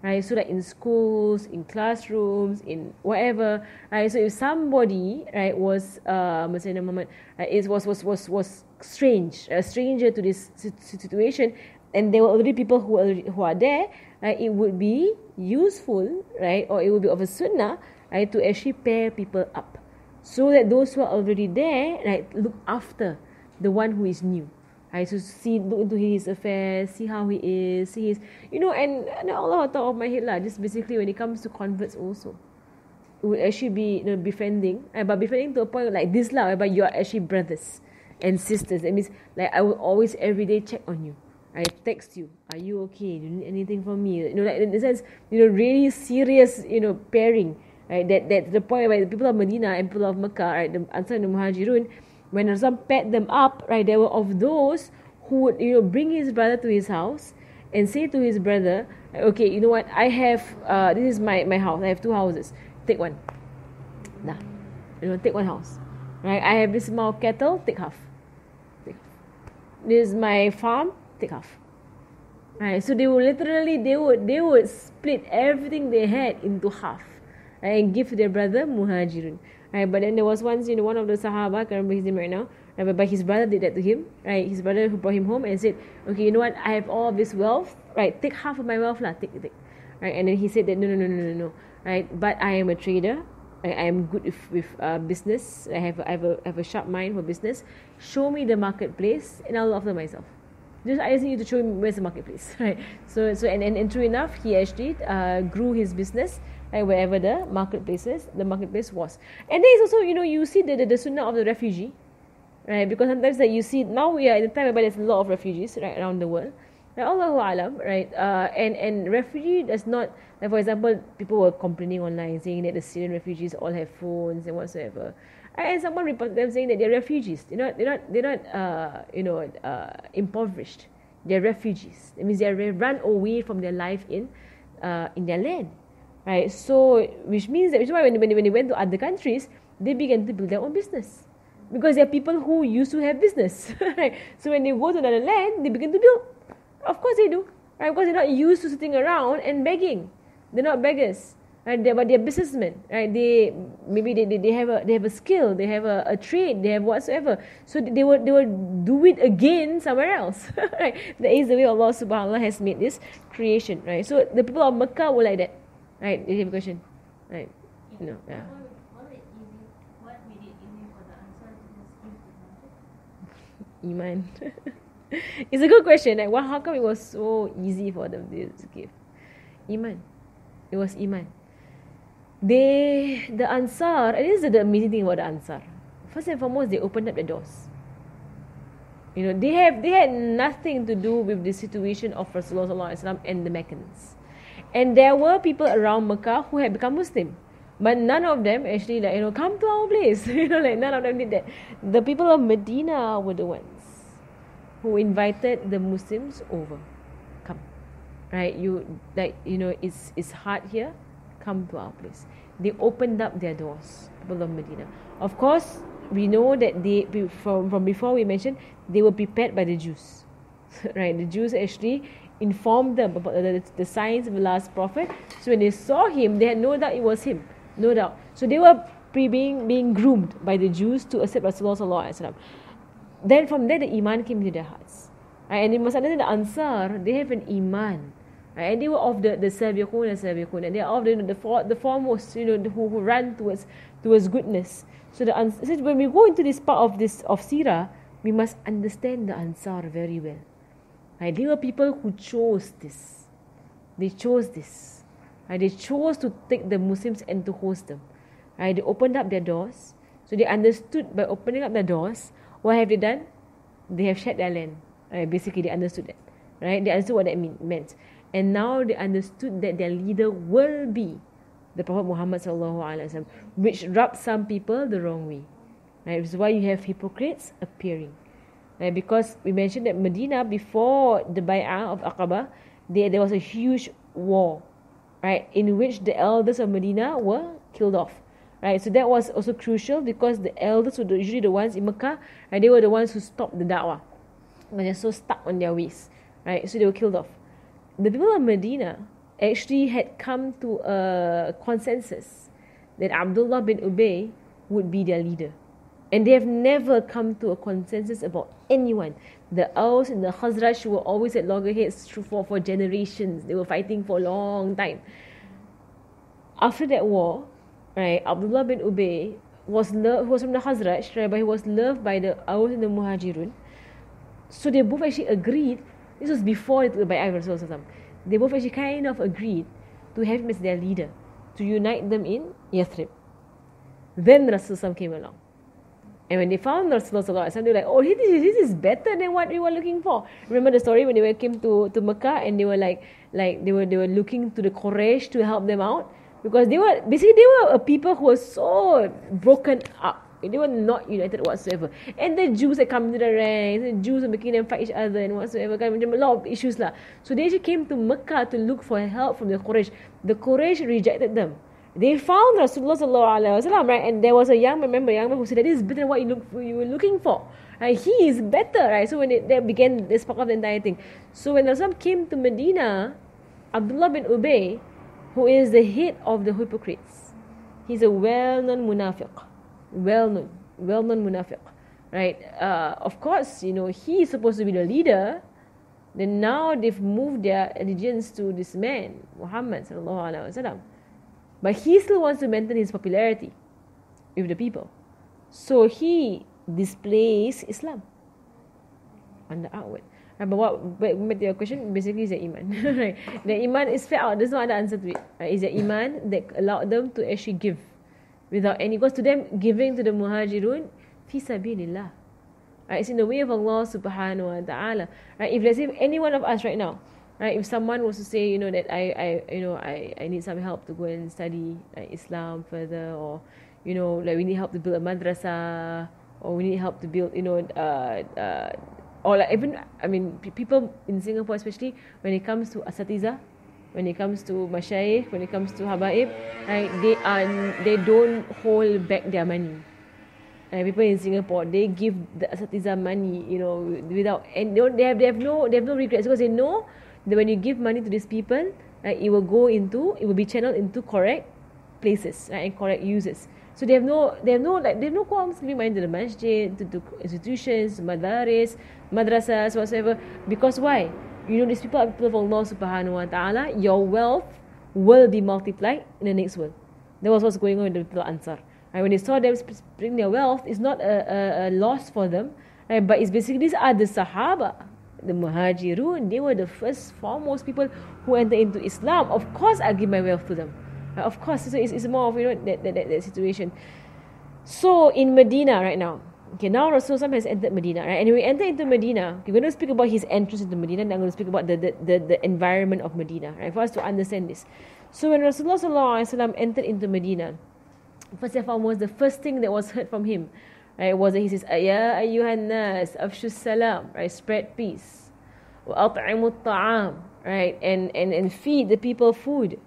Right, so like in schools, in classrooms, in whatever, right. So if somebody, right, was, uh, Sayyidina Muhammad, right, is was was was was strange, a stranger to this situation, and there were already people who are who are there, right, it would be useful, right, or it would be of a sunnah, right, to actually pair people up so that those who are already there right look after the one who is new right so see look into his affairs see how he is see his you know and, and Allah top of my head lah just basically when it comes to converts also it would actually be you know, befriending uh, but befriending to a point like this lah whereby you are actually brothers and sisters that means like I will always every day check on you I text you, are you okay? Do you need anything from me? You know, like in the sense, you know, really serious, you know, pairing right? That that the point where the people of Medina and people of Mecca, right? The Ansar and the Muhajirun, when Rasul paired them up, right? There were of those who would you know bring his brother to his house and say to his brother, okay, you know what? I have uh, this is my my house. I have two houses. Take one. Nah, you know, take one house. Right? I have this small cattle. Take half. Take half. This is my farm. Take half. Right, so they would literally they would they would split everything they had into half and give to their brother Muhajirun. Right, but then there was once, you know, one of the Sahaba, I can't remember his name right now, right, but his brother did that to him, right? His brother who brought him home and said, Okay, you know what, I have all this wealth, right? Take half of my wealth, lah, take, take. Right, and then he said that no no no no no no. Right, but I am a trader. I, I am good with, with uh, business. I have I have a I have a sharp mind for business. Show me the marketplace and I'll offer myself. Just I just need you to show me where's the marketplace, right? So so and, and, and true enough, he actually uh, grew his business right, wherever the marketplaces, the marketplace was. And there is also, you know, you see the, the, the sunnah of the refugee, right? Because sometimes that you see, now we are in a time where there's a lot of refugees, right, around the world. Right, Allahu Alam, right? Uh, and, and refugee does not, like for example, people were complaining online saying that the Syrian refugees all have phones and whatsoever. And someone reported them saying that they're refugees. They're not, they're not, they're not uh, you know, uh, impoverished. They're refugees. That means they are run away from their life in, uh, in their land right? So, which means that which is why when, when, when they went to other countries, they began to build their own business because there are people who used to have business, right? So when they go to another land, they begin to build. Of course they do, right? Because they're not used to sitting around and begging, They're not beggars. Right? They're, but they're businessmen, right? They maybe they, they, they have a they have a skill, they have a, a trade, they have whatsoever. So they will they will do it again somewhere else, right? That is the way Allah Subhanahu wa Taala has made this creation, right? So the people of Mecca were like that, right? You have a question, right? No, yeah. What, what, it easy, what made it easy for the Ansar to just give the Muhammad? Iman. it's a good question. Like, well, how come it was so easy for them to give? Iman. It was Iman. They, the Ansar, and this is the amazing thing about the Ansar. First and foremost, they opened up the doors. You know, they have they had nothing to do with the situation of Rasulullah and the Meccans. And there were people around Mecca who had become Muslim. But none of them actually like, you know, come to our place. you know, like none of them did that. The people of Medina were the ones who invited the Muslims over. Come. Right? You like you know, it's it's hard here. Come to our place. They opened up their doors, people of Medina. Of course, we know that they from from before we mentioned they were prepared by the Jews. right? The Jews actually informed them about the, the signs of the last prophet. So when they saw him, they had no doubt it was him. No doubt. So they were pre being being groomed by the Jews to accept Rasulullah. Then from there the iman came into their hearts. Right? And you must understand the Ansar, they have an iman. Right? And they were of the the sabiqun and sabiqun, and they are of the the, for, the foremost, you know, who, who run towards towards goodness. So the so when we go into this part of this of Sirah, we must understand the Ansar very well. Right? They were people who chose this. They chose this. Right? They chose to take the Muslims and to host them. Right? They opened up their doors. So they understood by opening up their doors, what have they done? They have shared their land. Right? Basically, they understood that. Right? They understood what that mean, meant. And now they understood that their leader will be the Prophet Muhammad sallallahu alaihi wasallam, which rubbed some people the wrong way. Right? Is why you have hypocrites appearing. Right? Because we mentioned that Medina before the Bay'ah of Aqaba, there, there was a huge war, right, in which the elders of Medina were killed off. Right, so that was also crucial because the elders were usually the ones in Mecca, and they were the ones who stopped the da'wah. But they're so stuck on their ways, right? So they were killed off. The people of Medina actually had come to a consensus that Abdullah bin Ubay would be their leader. And they have never come to a consensus about anyone. The Aus and the Khazraj were always at loggerheads for, for generations. They were fighting for a long time. After that war, right, Abdullah bin Ubay was loved, was from the Khazraj, right, but he was loved by the Aus and the Muhajirun. So they both actually agreed, this was before the Bay'ah Rasulullah. They both actually kind of agreed to have him as their leader, to unite them in Yathrib. Then Rasulullah came along. And when they found Rasulullah, they were like, oh, this is, this is better than what we were looking for. Remember the story when they came to, to Mecca and they were like, like they were they were looking to the Quraysh to help them out because they were basically they were a people who were so broken up. They were not united whatsoever. And the Jews had come into the ranks, the Jews were making them fight each other and whatsoever. A lot of issues lah. So they actually came to Mecca to look for help from the Quraysh. The Quraysh rejected them. They found Rasulullah right? And there was a young man, remember, young man who said that this better than what you look you were looking for. Right? He is better, right? So when it, that began the spark of the entire thing. So when Rasulullah came to Medina, Abdullah bin Ubay, who is the head of the hypocrites, he's a well-known munafiq, well-known, well-known munafiq, right? Uh, of course, you know he is supposed to be the leader. Then now they've moved their allegiance to this man, Muhammad sallallahu alaihi wasallam. But he still wants to maintain his popularity with the people. So he displays Islam on the outward. Right, but what but your question, basically is the iman. right. The iman is flat out. There's no other answer to it. Right? It's the iman that allowed them to actually give without any because to them giving to the muhajirun fi sabilillah. Right? It's in the way of Allah subhanahu wa ta'ala. Right? If let's say any one of us right now, right, if someone was to say, you know, that I, I you know, I, I need some help to go and study like, Islam further or you know, like we need help to build a madrasa or we need help to build, you know, uh, uh, or like even I mean pe- people in Singapore especially when it comes to asatiza, when it comes to mashayikh, when it comes to habaib, right? They are they don't hold back their money. And people in Singapore they give the asatiza money, you know, without and they, don't, they have they have no they have no regrets because they know that when you give money to these people, right, it will go into, it will be channeled into correct places right, and correct uses. So they have no, they have no, like, they have no qualms giving money to the masjid, to, to institutions, madaris, madrasas, whatsoever. Because why? You know, these people are people of Allah subhanahu wa ta'ala. Your wealth will be multiplied in the next world. That was what's going on with the people of Ansar. Right? When they saw them bring their wealth, it's not a, a, a loss for them, right? but it's basically these are the Sahaba, the Muhajirun. They were the first, foremost people who entered into Islam. Of course, I give my wealth to them. Right? Of course, so it's, it's more of you know that, that, that, that situation. So in Medina right now, okay, now Rasulullah has entered Medina, right? And when we enter into Medina, we're going to speak about his entrance into Medina, and I'm going to speak about the, the, the, the environment of Medina, right? For us to understand this. So when Rasulullah entered into Medina, first and foremost, the first thing that was heard from him, right, was that he says, Ya ayyuhan nas, afshu salam, right, spread peace. Wa at'imu ta'am, right, and, and, and feed the people food.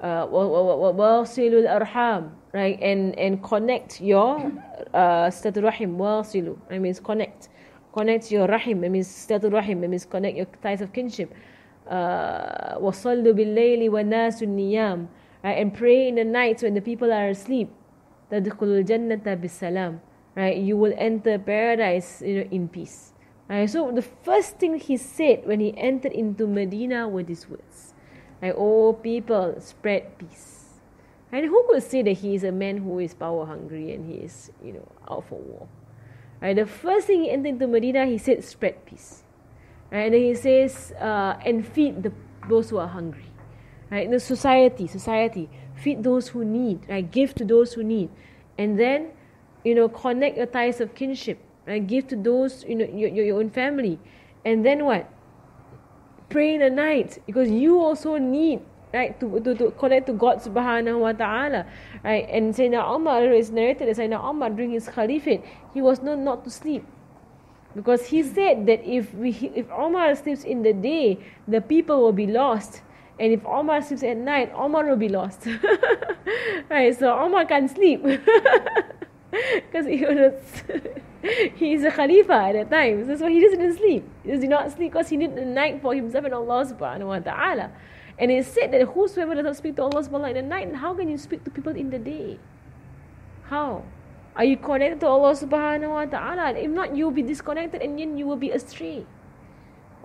Uh, wasilul arham, right, and, and connect your uh, statul rahim, wasilu, I means connect. Connect your rahim, it means statul rahim, it means connect your ties of kinship. Uh, وَصَلُّوا بِاللَّيْلِ وَنَاسُ النِّيَامِ right? And pray in the nights when the people are asleep. تَدْخُلُ الْجَنَّةَ بِالسَّلَامِ Right? You will enter paradise you know, in peace. Right? So the first thing he said when he entered into Medina were these words. Right? Oh people, spread peace. And who could say that he is a man who is power hungry and he is, you know, out for war? Right? The first thing he entered into Medina, he said, spread peace. Right? And then he says, uh, and feed the, those who are hungry. Right? The society, society, feed those who need, right? Give to those who need. And then, you know, connect your ties of kinship, right? Give to those, you know, your, your own family. And then what? Pray in the night because you also need right to, to, to connect to God subhanahu wa ta'ala right and Sayyidina Umar is narrated that Sayyidina Umar during his caliphate he was known not to sleep because he said that if we if Omar sleeps in the day, the people will be lost. And if Omar sleeps at night, Omar will be lost. right, so Omar can't sleep. Because he was he's a Khalifa at that time. So that's why he doesn't sleep. He does not sleep because he needs the night for himself and Allah subhanahu wa ta'ala. And it said that whosoever does not speak to Allah subhanahu wa ta'ala in the night, how can you speak to people in the day? How? Are you connected to Allah subhanahu wa ta'ala? If not, you'll be disconnected and then you will be astray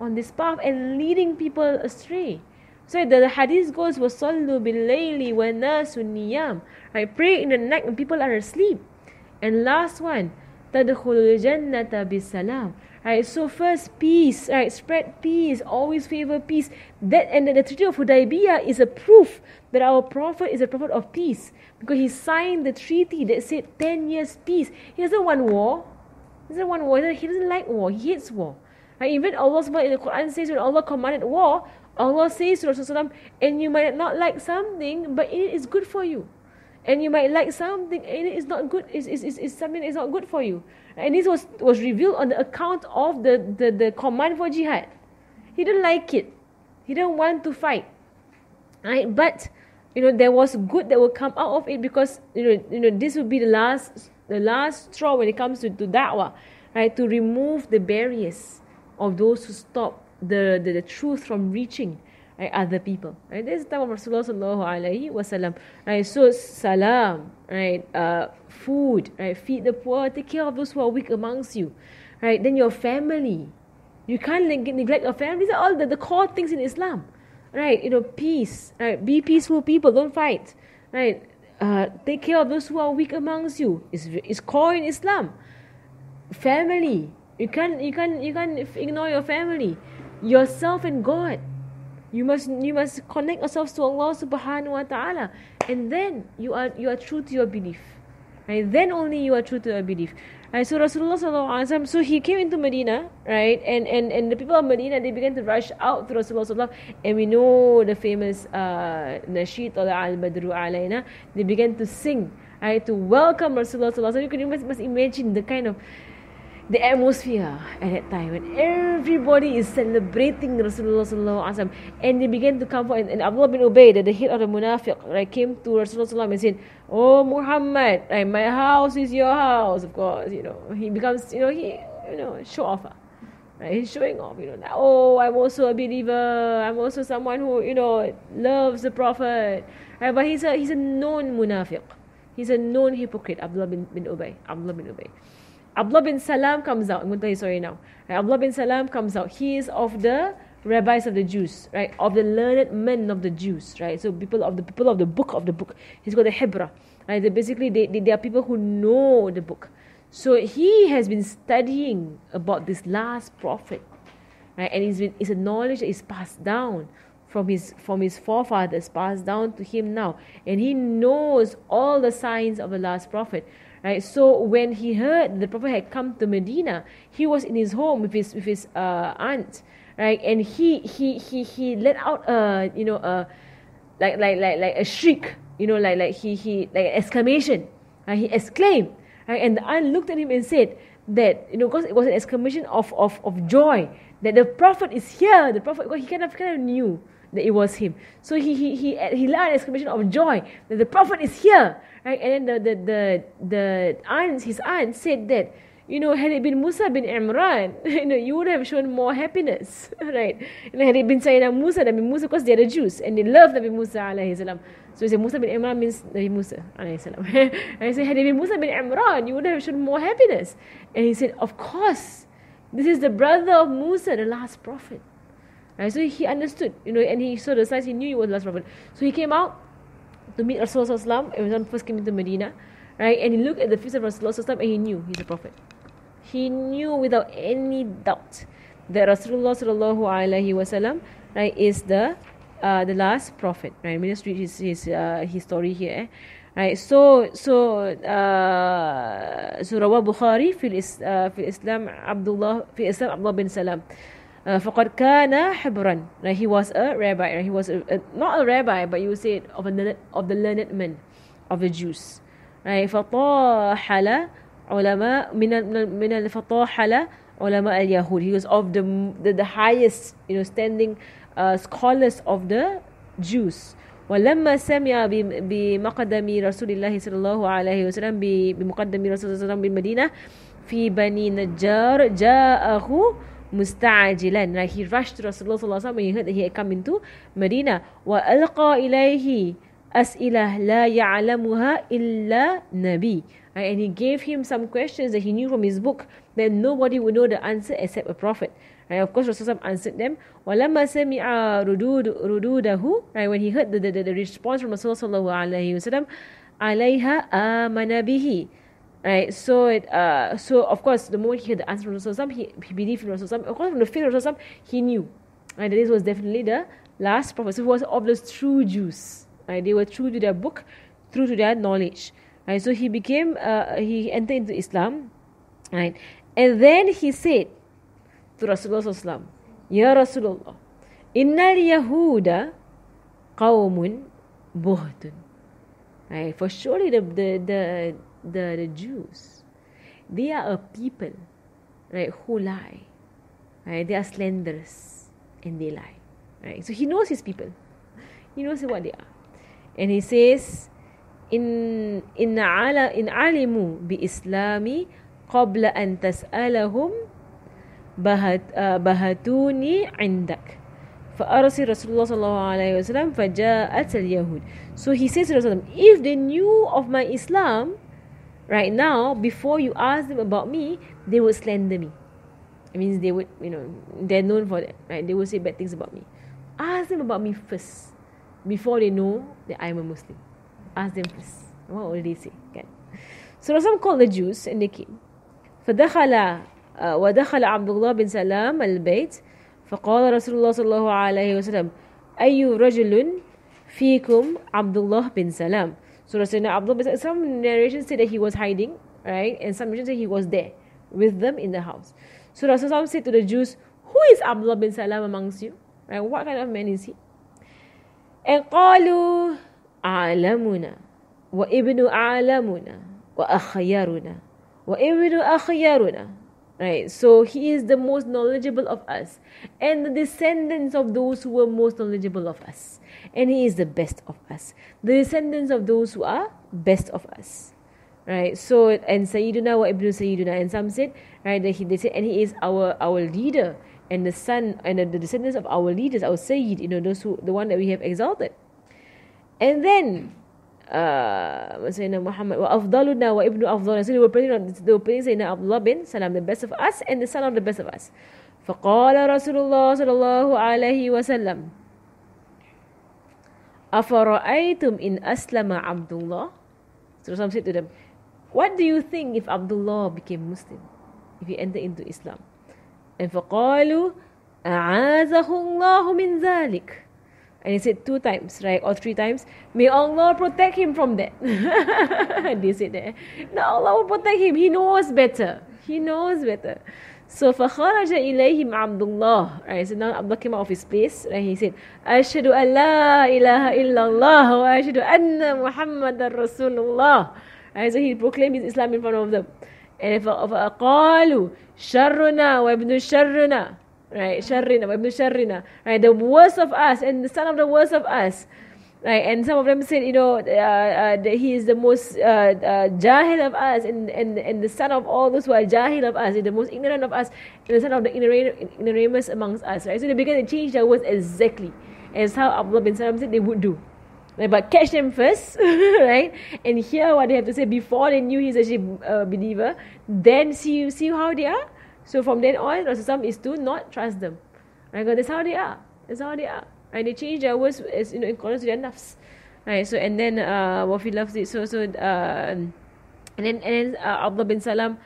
on this path and leading people astray. So the, the hadith goes, وَصَلُّوا بِاللَّيْلِ وَالنَّاسُ النِّيَامِ Right, pray in the night when people are asleep. And last one, تَدْخُلُ الْجَنَّةَ بِالسَّلَامِ Right, so first peace, right, spread peace, always favor peace. That and the, the Treaty of Hudaybiyah is a proof that our Prophet is a Prophet of peace because he signed the treaty that said 10 years peace. He doesn't want war. He doesn't want war. He doesn't like war. He hates war. Right? Even Allah in the Quran says when Allah commanded war, Allah says to Rasulullah, and you might not like something, but it is good for you. And you might like something, and it is not good, is is is something that is not good for you. And this was, was revealed on the account of the, the, the command for jihad. He didn't like it. He didn't want to fight. Right? But you know, there was good that will come out of it because you know, you know, this will be the last the last straw when it comes to, to da'wah, right? To remove the barriers of those who stop the, the, the truth from reaching right, other people. Right? This is the time of Rasulullah wasallam. Right? So salam, right? Uh, food, right? Feed the poor, take care of those who are weak amongst you. Right? Then your family. You can't neglect your family. These are all the, the core things in Islam right you know peace right be peaceful people don't fight right uh, take care of those who are weak amongst you It's, is core in islam family you can't you can't you can't ignore your family yourself and god you must you must connect yourselves to allah subhanahu wa ta'ala. And then you are you are true to your belief. Right? Then only you are true to your belief. Right, so Rasulullah sallallahu so he came into Medina, right, and, and, and the people of Medina they began to rush out to Rasulullah sallallahu and we know the famous uh, nasheed al badru alayna. They began to sing, right, to welcome Rasulullah sallallahu You can you must, must imagine the kind of the atmosphere at that time when everybody is celebrating Rasulullah sallallahu and they began to come forward and, and Abdullah bin Ubay, the, the head of the munafiq, right, came to Rasulullah and said, "Oh Muhammad, right, my house is your house." Of course, you know he becomes, you know, he, you know, show off. Ah. Right? He's showing off, you know, that, oh, I'm also a believer. I'm also someone who, you know, loves the Prophet. Right? But he's a, he's a known munafiq. He's a known hypocrite, Abdullah bin, bin Ubay. Abdullah bin Ubay. Abdullah bin Salam comes out. I'm going to tell you story now. Right? Bin Salam comes out. He is of the rabbis of the Jews, right? Of the learned men of the Jews, right? So people of the people of the book of the book. He's got the Hebra, right? They basically they, they, they are people who know the book. So he has been studying about this last prophet, right? And it's, been, it's a knowledge that is passed down from his from his forefathers, passed down to him now, and he knows all the signs of the last prophet. Right, so when he heard the prophet had come to Medina, he was in his home with his with his uh, aunt, right? And he he he he let out a you know a like like like like a shriek, you know, like like he he like an exclamation. Right? He exclaimed, right? And the aunt looked at him and said that you know because it was an exclamation of of of joy that the prophet is here. The prophet he kind of kind of knew that it was him. So he he he he let an exclamation of joy that the prophet is here, right? And then the the the the aunt his aunt said that you know, had it been Musa bin Imran, you know, you would have shown more happiness, right? Know, had it been Sayyidina Musa, Nabi Musa, because they're the Jews, and they love Nabi Musa alayhi salam. So he said Musa bin Imran means Nabi Musa alayhi salam. and he said, had it been Musa bin Imran, you would have shown more happiness. And he said, of course, this is the brother of Musa, the last prophet. Right? So he understood, you know, and he saw the signs, he knew he was the last prophet. So he came out to meet Rasulullah when he first came into Medina, right? And he looked at the face of Rasulullah and he knew he's a prophet he knew without any doubt that Rasulullah sallallahu alaihi wasallam right is the uh, the last prophet right I'm going to read his his uh, his story here eh? right so so uh, so رواه بخاري في الإس, uh, في الإسلام عبد الله في الإسلام عبد الله بن سلام uh, فقد كان حبرا right? he was a rabbi he was a, a, not a rabbi but you say of, a, of the learned men of the Jews right فطاحل ulama min min al-fatahala ulama al-yahud he was of the, the the highest you know standing uh, scholars of the Jews ولما سمع بمقدم رسول الله صلى الله عليه وسلم بمقدم رسول الله صلى الله عليه وسلم بالمدينة في بني نجار جاءه مستعجلا right he rushed to Rasulullah الله عليه وسلم when he heard that he had come into Medina وألقى إليه أسئلة لا يعلمها إلا نبي Right? And he gave him some questions that he knew from his book that nobody would know the answer except a prophet. Right? Of course, Rasulullah answered them. وَلَمَّا سَمِعَ رُدُودَهُ right? When he heard the, the, the response from Rasulullah sallallahu عَلَيْهَا آمَنَ بِهِ Right, so it, uh, so of course, the moment he heard the answer from Rasulullah, he, he believed in Rasulullah. Of course, from the faith of Rasulullah, he knew right, that this was definitely the last prophet. So he was of those true Jews. Right, they were true to their book, true to their knowledge. Right? So he became, uh, he entered into Islam. Right? And then he said to Rasulullah Ya Rasulullah, Inna Yahuda qawmun buhtun. Right? For surely the, the, the, the, the Jews, they are a people right, who lie. Right? They are slanderous and they lie. Right? So he knows his people. He knows what they are. And he says, in in ala in alimu bi islami qabla an tas'alahum bahat uh, bahatuni indak فأرسل رسول الله صلى الله عليه وسلم فجاءت اليهود so he says to Rasulullah if they knew of my Islam right now before you ask them about me they would slander me it means they would you know they're known for that right they would say bad things about me ask them about me first before they know that I'm a Muslim ask them first. What will they say? Kan? So Rasul called the Jews and they came. فدخل ودخل عبد الله بن سلام البيت فقال رسول الله صلى الله عليه وسلم أي رجل فيكم عبد الله بن سلام So Rasulullah Abdullah bin some narrations say that he was hiding, right? And some narrations say he was there with them in the house. So Rasulullah said to the Jews, Who is Abdullah bin Salam amongst you? Right? What kind of man is he? And قالوا عالمنا وابن عالمنا وأخيارنا وابن أخيارنا Right, so he is the most knowledgeable of us, and the descendants of those who were most knowledgeable of us, and he is the best of us. The descendants of those who are best of us. right? So and Sayyiduna wa Ibnu Sayyiduna, and some said, right, that he they said, and he is our our leader and the son and the, the descendants of our leaders, our Sayyid, you know, those who the one that we have exalted. And then uh, Sayyidina Muhammad wa afdaluna wa ibnu afdaluna. So they were praising, they were praising Sayyidina Abdullah bin Salam, the best of us and the son of the best of us. فقال رسول الله صلى الله عليه وسلم أفرأيتم إن أسلم عبد الله So some said to them, What do you think if Abdullah became Muslim? If he entered into Islam? And فقالوا أعاذه الله من ذلك And he said two times, right? Or three times. May Allah protect him from that. they said that. No, Allah will protect him. He knows better. He knows better. So فخرج إليهم عبد الله. Right, so now Abdullah came out of his place. Right, he said, أشهد أن لا إله إلا الله وأشهد أن محمد رسول الله. Right, so he proclaimed his Islam in front of them. And فقالوا شرنا وابن شرنا right wa ibn sharrina right the worst of us and the son of the worst of us right and some of them said you know uh, uh, he is the most uh, uh, jahil of us and, and and the son of all those who are jahil of us the most ignorant of us and the son of the ignoramus amongst us right so they began to change their words exactly as how Abdullah bin Salam said they would do Right, but catch them first, right? And hear what they have to say before they knew he's actually a believer. Then see see how they are. So from then on, Rasulullah is to not trust them. Right? Because that's how they are. That's how they are. And they change their words as you know in accordance with their nafs. Right. So and then uh Wafi loves it. So so uh, and then and then uh, Abdullah bin Salam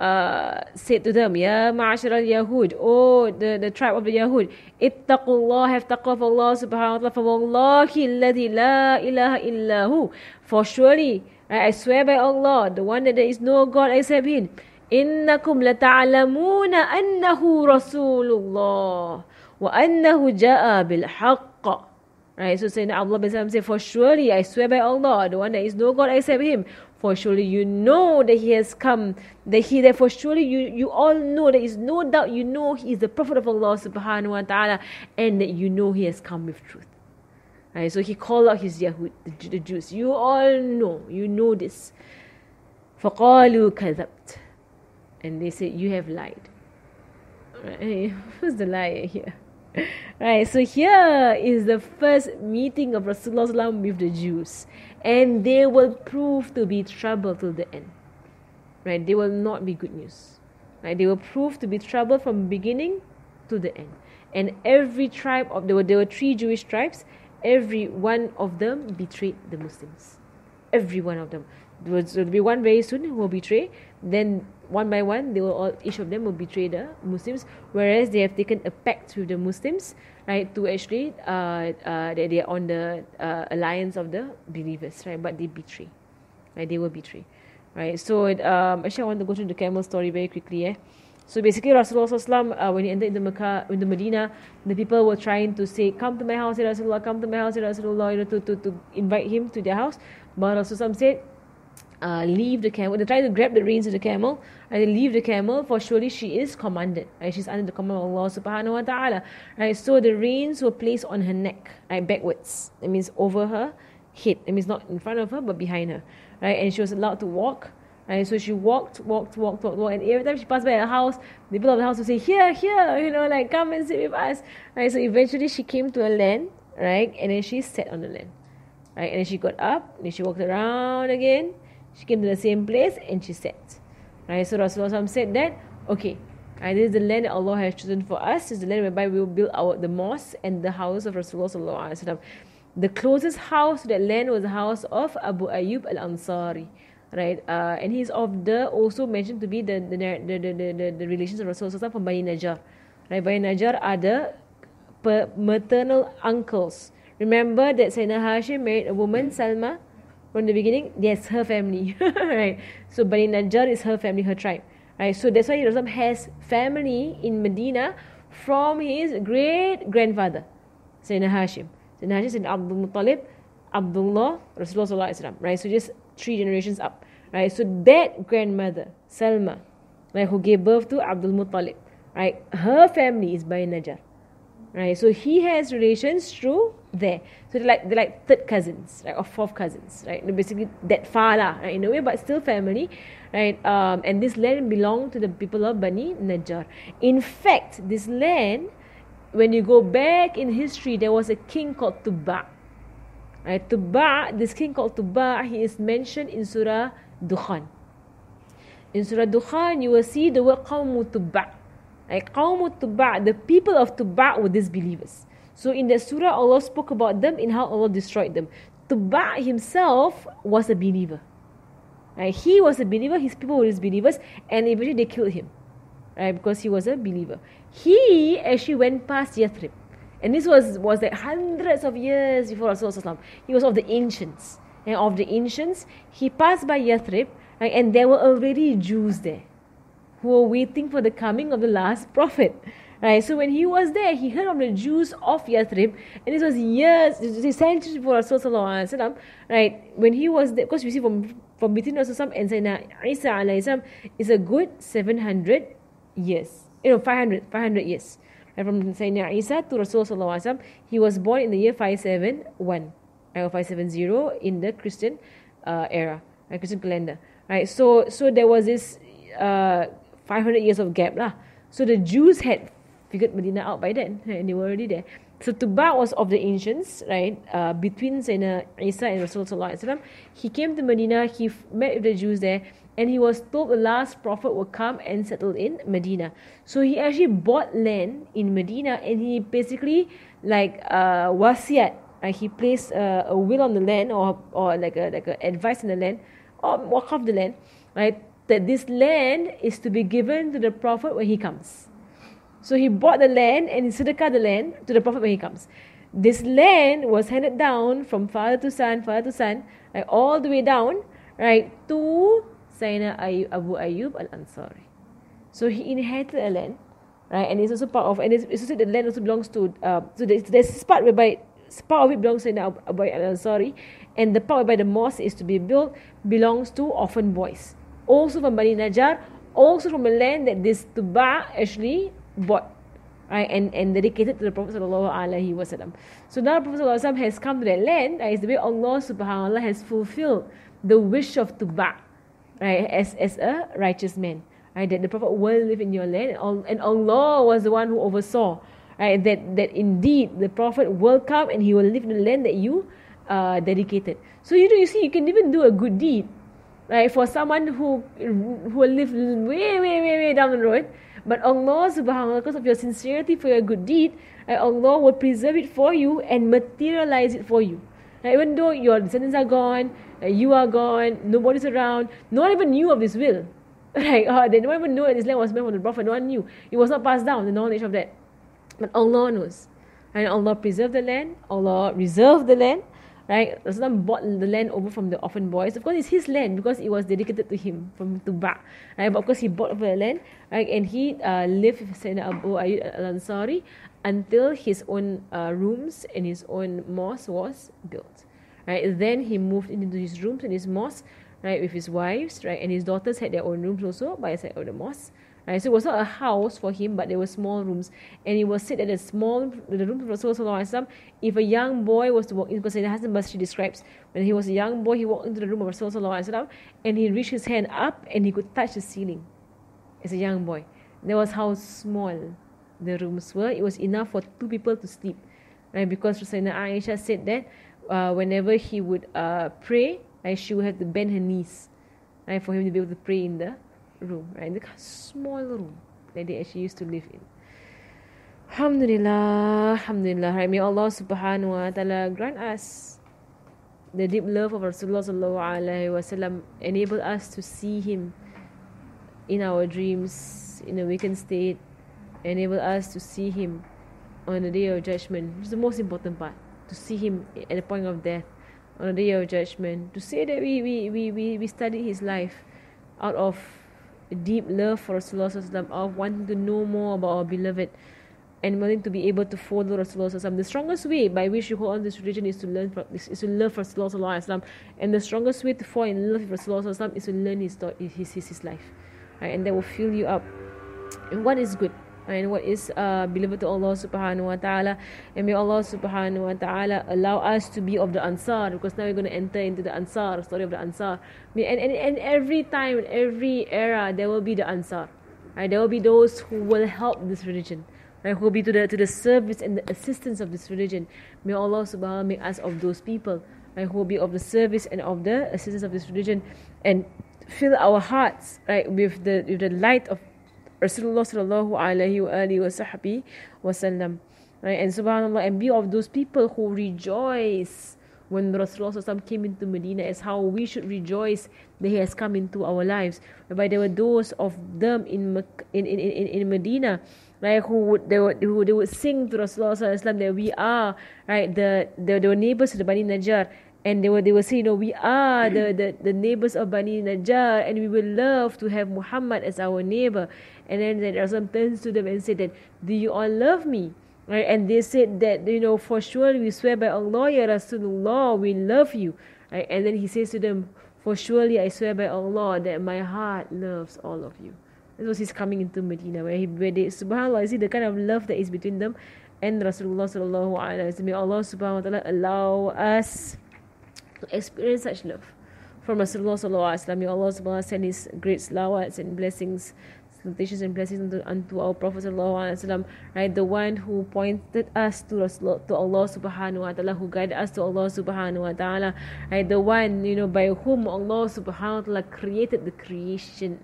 uh, said to them, Ya Ma'ashar al Yahud, oh the, the tribe of the Yahud, Ittaqullah have taqwa for Allah subhanahu wa ta'ala for Wallahi alladhi la ilaha illahu. For surely, I, I swear by Allah, the one that there is no God except Him, Innakum la ta'alamuna annahu Rasulullah. وأنه جاء بالحق Right, so Sayyidina Abdullah bin Salam said, For surely, I swear by Allah, the one that is no God except Him, for surely you know that He has come, that He, that for surely you, you all know, there is no doubt you know He is the Prophet of Allah subhanahu wa ta'ala, and that you know He has come with truth. Right, so He called out His Yahud, the, the Jews. You all know, you know this. فَقَالُوا كَذَبْتَ and they said you have lied right who's the liar here right so here is the first meeting of rasulullah with the jews. And they will prove to be trouble till the end. Right they will not be good news. Right they will prove to be trouble from beginning to the end. And every tribe of there were there were three jewish tribes. Every one of them betrayed the muslims. Every one of them. There will be one very soon who will betray. Then one by one they will all each of them will betray the muslims whereas they have taken a pact with the muslims right to actually uh, uh, that they are on the uh, alliance of the believers right but they betray right they will betray right so um, actually i want to go through the camel story very quickly eh so basically Rasulullah uh, when he entered into Mecca, into Medina, the people were trying to say, "Come to my house, Rasulullah. Come to my house, Rasulullah." You know, to, to, to invite him to their house. But Rasulullah said, uh, leave the camel. They try to grab the reins of the camel. Right? They leave the camel, for surely she is commanded. Right? She's under the command of Allah subhanahu wa ta'ala. Right? So the reins were placed on her neck, right? backwards. That means over her head. That means not in front of her, but behind her. Right? And she was allowed to walk. Right? So she walked, walked, walked, walked, walked. And every time she passed by a house, the people of the house would say, Here, here, you know, like come and sit with us. Right? So eventually she came to a land, right? And then she sat on the land. Right? And then she got up, and she walked around again. She came to the same place and she sat. Right? So Rasulullah said that, okay, right, this is the land that Allah has chosen for us. This is the land whereby we will build our the mosque and the house of Rasulullah. The closest house to that land was the house of Abu Ayyub al-Ansari. Right, uh, and he's of the also mentioned to be the the the the, the, the relations of Rasulullah from Bani Najjar. Right, Bani Najjar are the maternal uncles. Remember that Sayyidina Hashim married a woman, Salma, from the beginning, yes, her family, right? So Bani Najjar is her family, her tribe, right? So that's why Rasulullah has family in Medina from his great grandfather, Sayyidina Hashim. Sayyidina Hashim, Sayyidina Abdul Muttalib, Abdullah, Rasulullah, Sallallahu right? So just three generations up, right? So that grandmother, Salma, right, who gave birth to Abdul Muttalib, right? Her family is Bani Najjar, right? So he has relations through there. So they're like they're like third cousins, right, or fourth cousins, right? They're basically that far lah, right, in a way, but still family, right? Um, and this land belonged to the people of Bani Najjar. In fact, this land, when you go back in history, there was a king called Tuba. Right, Tuba, this king called Tuba, he is mentioned in Surah Dukhan. In Surah Dukhan, you will see the word Qawmu Tuba. Right, Qawmu Tuba, the people of Tuba were disbelievers. So in that surah, Allah spoke about them in how Allah destroyed them. Tuba himself was a believer. Right? He was a believer, his people were his believers, and eventually they killed him. Right? Because he was a believer. He actually went past Yathrib. And this was, was like hundreds of years before Rasulullah. He was of the ancients. And of the ancients, he passed by Yathrib, right? and there were already Jews there who were waiting for the coming of the last prophet. Right, so when he was there, he heard of the Jews of Yathrib, and this was years, centuries before Rasulullah. Right, when he was there, because we see from from between Rasulullah and Sayyidina Isa is a good 700 years, you know, 500, 500 years. And from Sayyidina Isa to Rasulullah, he was born in the year 571, or 570 in the Christian uh, era, right, Christian calendar. Right, so so there was this uh, 500 years of gap lah. So the Jews had figured Medina out by then, and they were already there. So Tuba was of the ancients, right? Uh, between Sayyidina Isa and Rasulullah, he came to Medina, he f- met with the Jews there, and he was told the last prophet would come and settle in Medina. So he actually bought land in Medina, and he basically like uh, wasiat, right? He placed uh, a will on the land, or or like a like a advice in the land, or waqf the land, right? That this land is to be given to the prophet when he comes. So he bought the land and he sedekah the land to the Prophet when he comes. This land was handed down from father to son, father to son, right, all the way down, right, to Sayyidina Abu Ayyub al-Ansari. So he inherited a land, right, and it's also part of, and it's, it's also the land also belongs to, uh, so there's, there's this part whereby, part of it belongs to Sayyidina Abu Ayyub al-Ansari, and the part whereby the mosque is to be built belongs to orphan boys. Also from Bani Najjar, also from a land that this Tuba actually bought right, and, and dedicated to the Prophet Wasallam. So now Prophet Wasallam has come to that land, right, is the way Allah ta'ala has fulfilled the wish of Tuba right, as, as a righteous man. Right, that the Prophet will live in your land and Allah was the one who oversaw right, that, that indeed the Prophet will come and he will live in the land that you uh, dedicated. So you know, you see, you can even do a good deed, right? For someone who who will live way, way, way, way down the road, but Allah subhanahu wa ta'ala, because of your sincerity for your good deed, right, Allah will preserve it for you and materialize it for you. Right, even though your descendants are gone, right, you are gone, nobody's around, no one even knew of this will. Right, uh, they don't even know that this land was meant for the Prophet, no one knew. It was not passed down, the knowledge of that. But Allah knows. And Allah preserved the land, Allah reserved the land, right? Rasulullah bought the land over from the orphan boys. Of course, it's his land because it was dedicated to him from Tuba, right? But of course, he bought over the land, right? And he uh, lived with Sayyidina Abu Ayyub al-Ansari until his own uh, rooms and his own mosque was built, right? Then he moved into his rooms and his mosque, right, with his wives, right? And his daughters had their own rooms also by the side of the mosque. Right, so it was not a house for him, but there were small rooms. And it was said that the small the room of Rasulullah if a young boy was to walk in, because the Hassan Basri describes when he was a young boy, he walked into the room of Rasulullah and he reached his hand up and he could touch the ceiling as a young boy. That was how small the rooms were. It was enough for two people to sleep. Right? Because Sayyidina Aisha said that uh, whenever he would uh, pray, right, she would have to bend her knees right, for him to be able to pray in the room, right? The small room that they actually used to live in. Alhamdulillah, Alhamdulillah. Right? May Allah subhanahu wa ta'ala grant us the deep love of Rasulullah sallallahu alaihi wasallam, enable us to see him in our dreams, in a weakened state, enable us to see him on the day of judgment. It's the most important part. To see him at the point of death, on the day of judgment. To say that we, we, we, we, we studied his life out of deep love for Rasulullah of wanting to know more about our beloved and wanting to be able to follow Rasulullah The strongest way by which you hold on this religion is to learn from, is, is to love for Rasulullah and the strongest way to fall in love with Rasulullah is to learn his, his, his, his life. Right? and that will fill you up. And what is good and what is uh, beloved to Allah subhanahu wa ta'ala. And may Allah subhanahu wa ta'ala allow us to be of the Ansar because now we're going to enter into the Ansar, story of the Ansar. And, and, and every time, every era, there will be the Ansar. Right? There will be those who will help this religion. Right? Who will be to the, to the service and the assistance of this religion. May Allah subhanahu wa ta'ala make us of those people. Right? Who will be of the service and of the assistance of this religion. And fill our hearts right with the with the light of Rasulullah sallallahu alaihi wa alihi wa wasallam. Right? And subhanAllah, and be of those people who rejoice when Rasulullah came into Medina as how we should rejoice that he has come into our lives. Whereby there were those of them in in, in, in, in Medina right who would they would who they would sing to Rasulullah that we are right the, the the neighbors of the Bani Najjar and they were they were saying, you know, we are the, the, the neighbors of Bani Najjar and we will love to have Muhammad as our neighbor. And then the Rasul turns to them and said that, Do you all love me? Right? And they said that, you know, for sure we swear by Allah, Ya Rasulullah, we love you. Right? And then he says to them, For surely I swear by Allah that my heart loves all of you. This was his coming into Medina, where he where they subhanAllah, you see the kind of love that is between them and Rasulullah sallallahu alaihi wasallam. May Allah subhanahu wa ta'ala allow us to experience such love from Rasulullah sallallahu alaihi wasallam. May Allah subhanahu send His great salawats and blessings, salutations and blessings unto, unto our Prophet wasallam. Right, the one who pointed us to to Allah subhanahu wa taala, who guided us to Allah subhanahu wa taala. Right, the one you know by whom Allah subhanahu wa taala created the creation,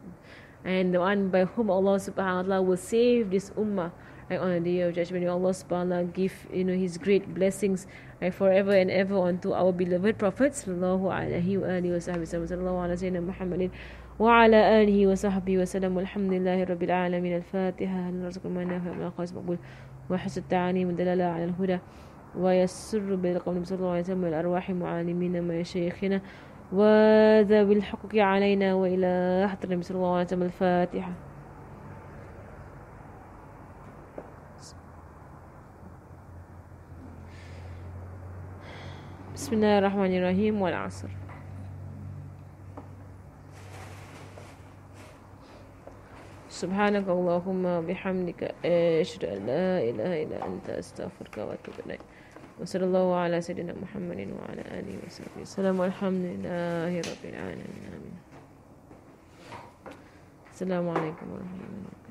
and the one by whom Allah subhanahu wa taala will save this ummah right, on the day of judgment. May Allah subhanahu wa ta'ala give you know his great blessings right, forever and ever unto our beloved Prophet sallallahu alaihi wa wa sahbihi sallallahu sayyidina Muhammadin وعلى آله وصحبه وسلم والحمد لله رب العالمين. الفاتحة نرزق ما نافع من القاسم مقبول. وحسن التعاني والدلالة على الهدى ويسر بالقول صلى الله عليه وسلم والأرواح معالمين مشايخنا وذوي الحقوق علينا وإلى حضر النبي صلى الله عليه وسلم. الفاتحة. بسم الله الرحمن الرحيم والعصر. سبحانك اللهم وبحمدك أشهد أن لا إله إلا أنت أستغفرك وأتوب إليك. وصلى الله على سيدنا محمد وعلى آله وصحبه وسلم والحمد لله رب العالمين. آمين السلام عليكم ورحمة الله.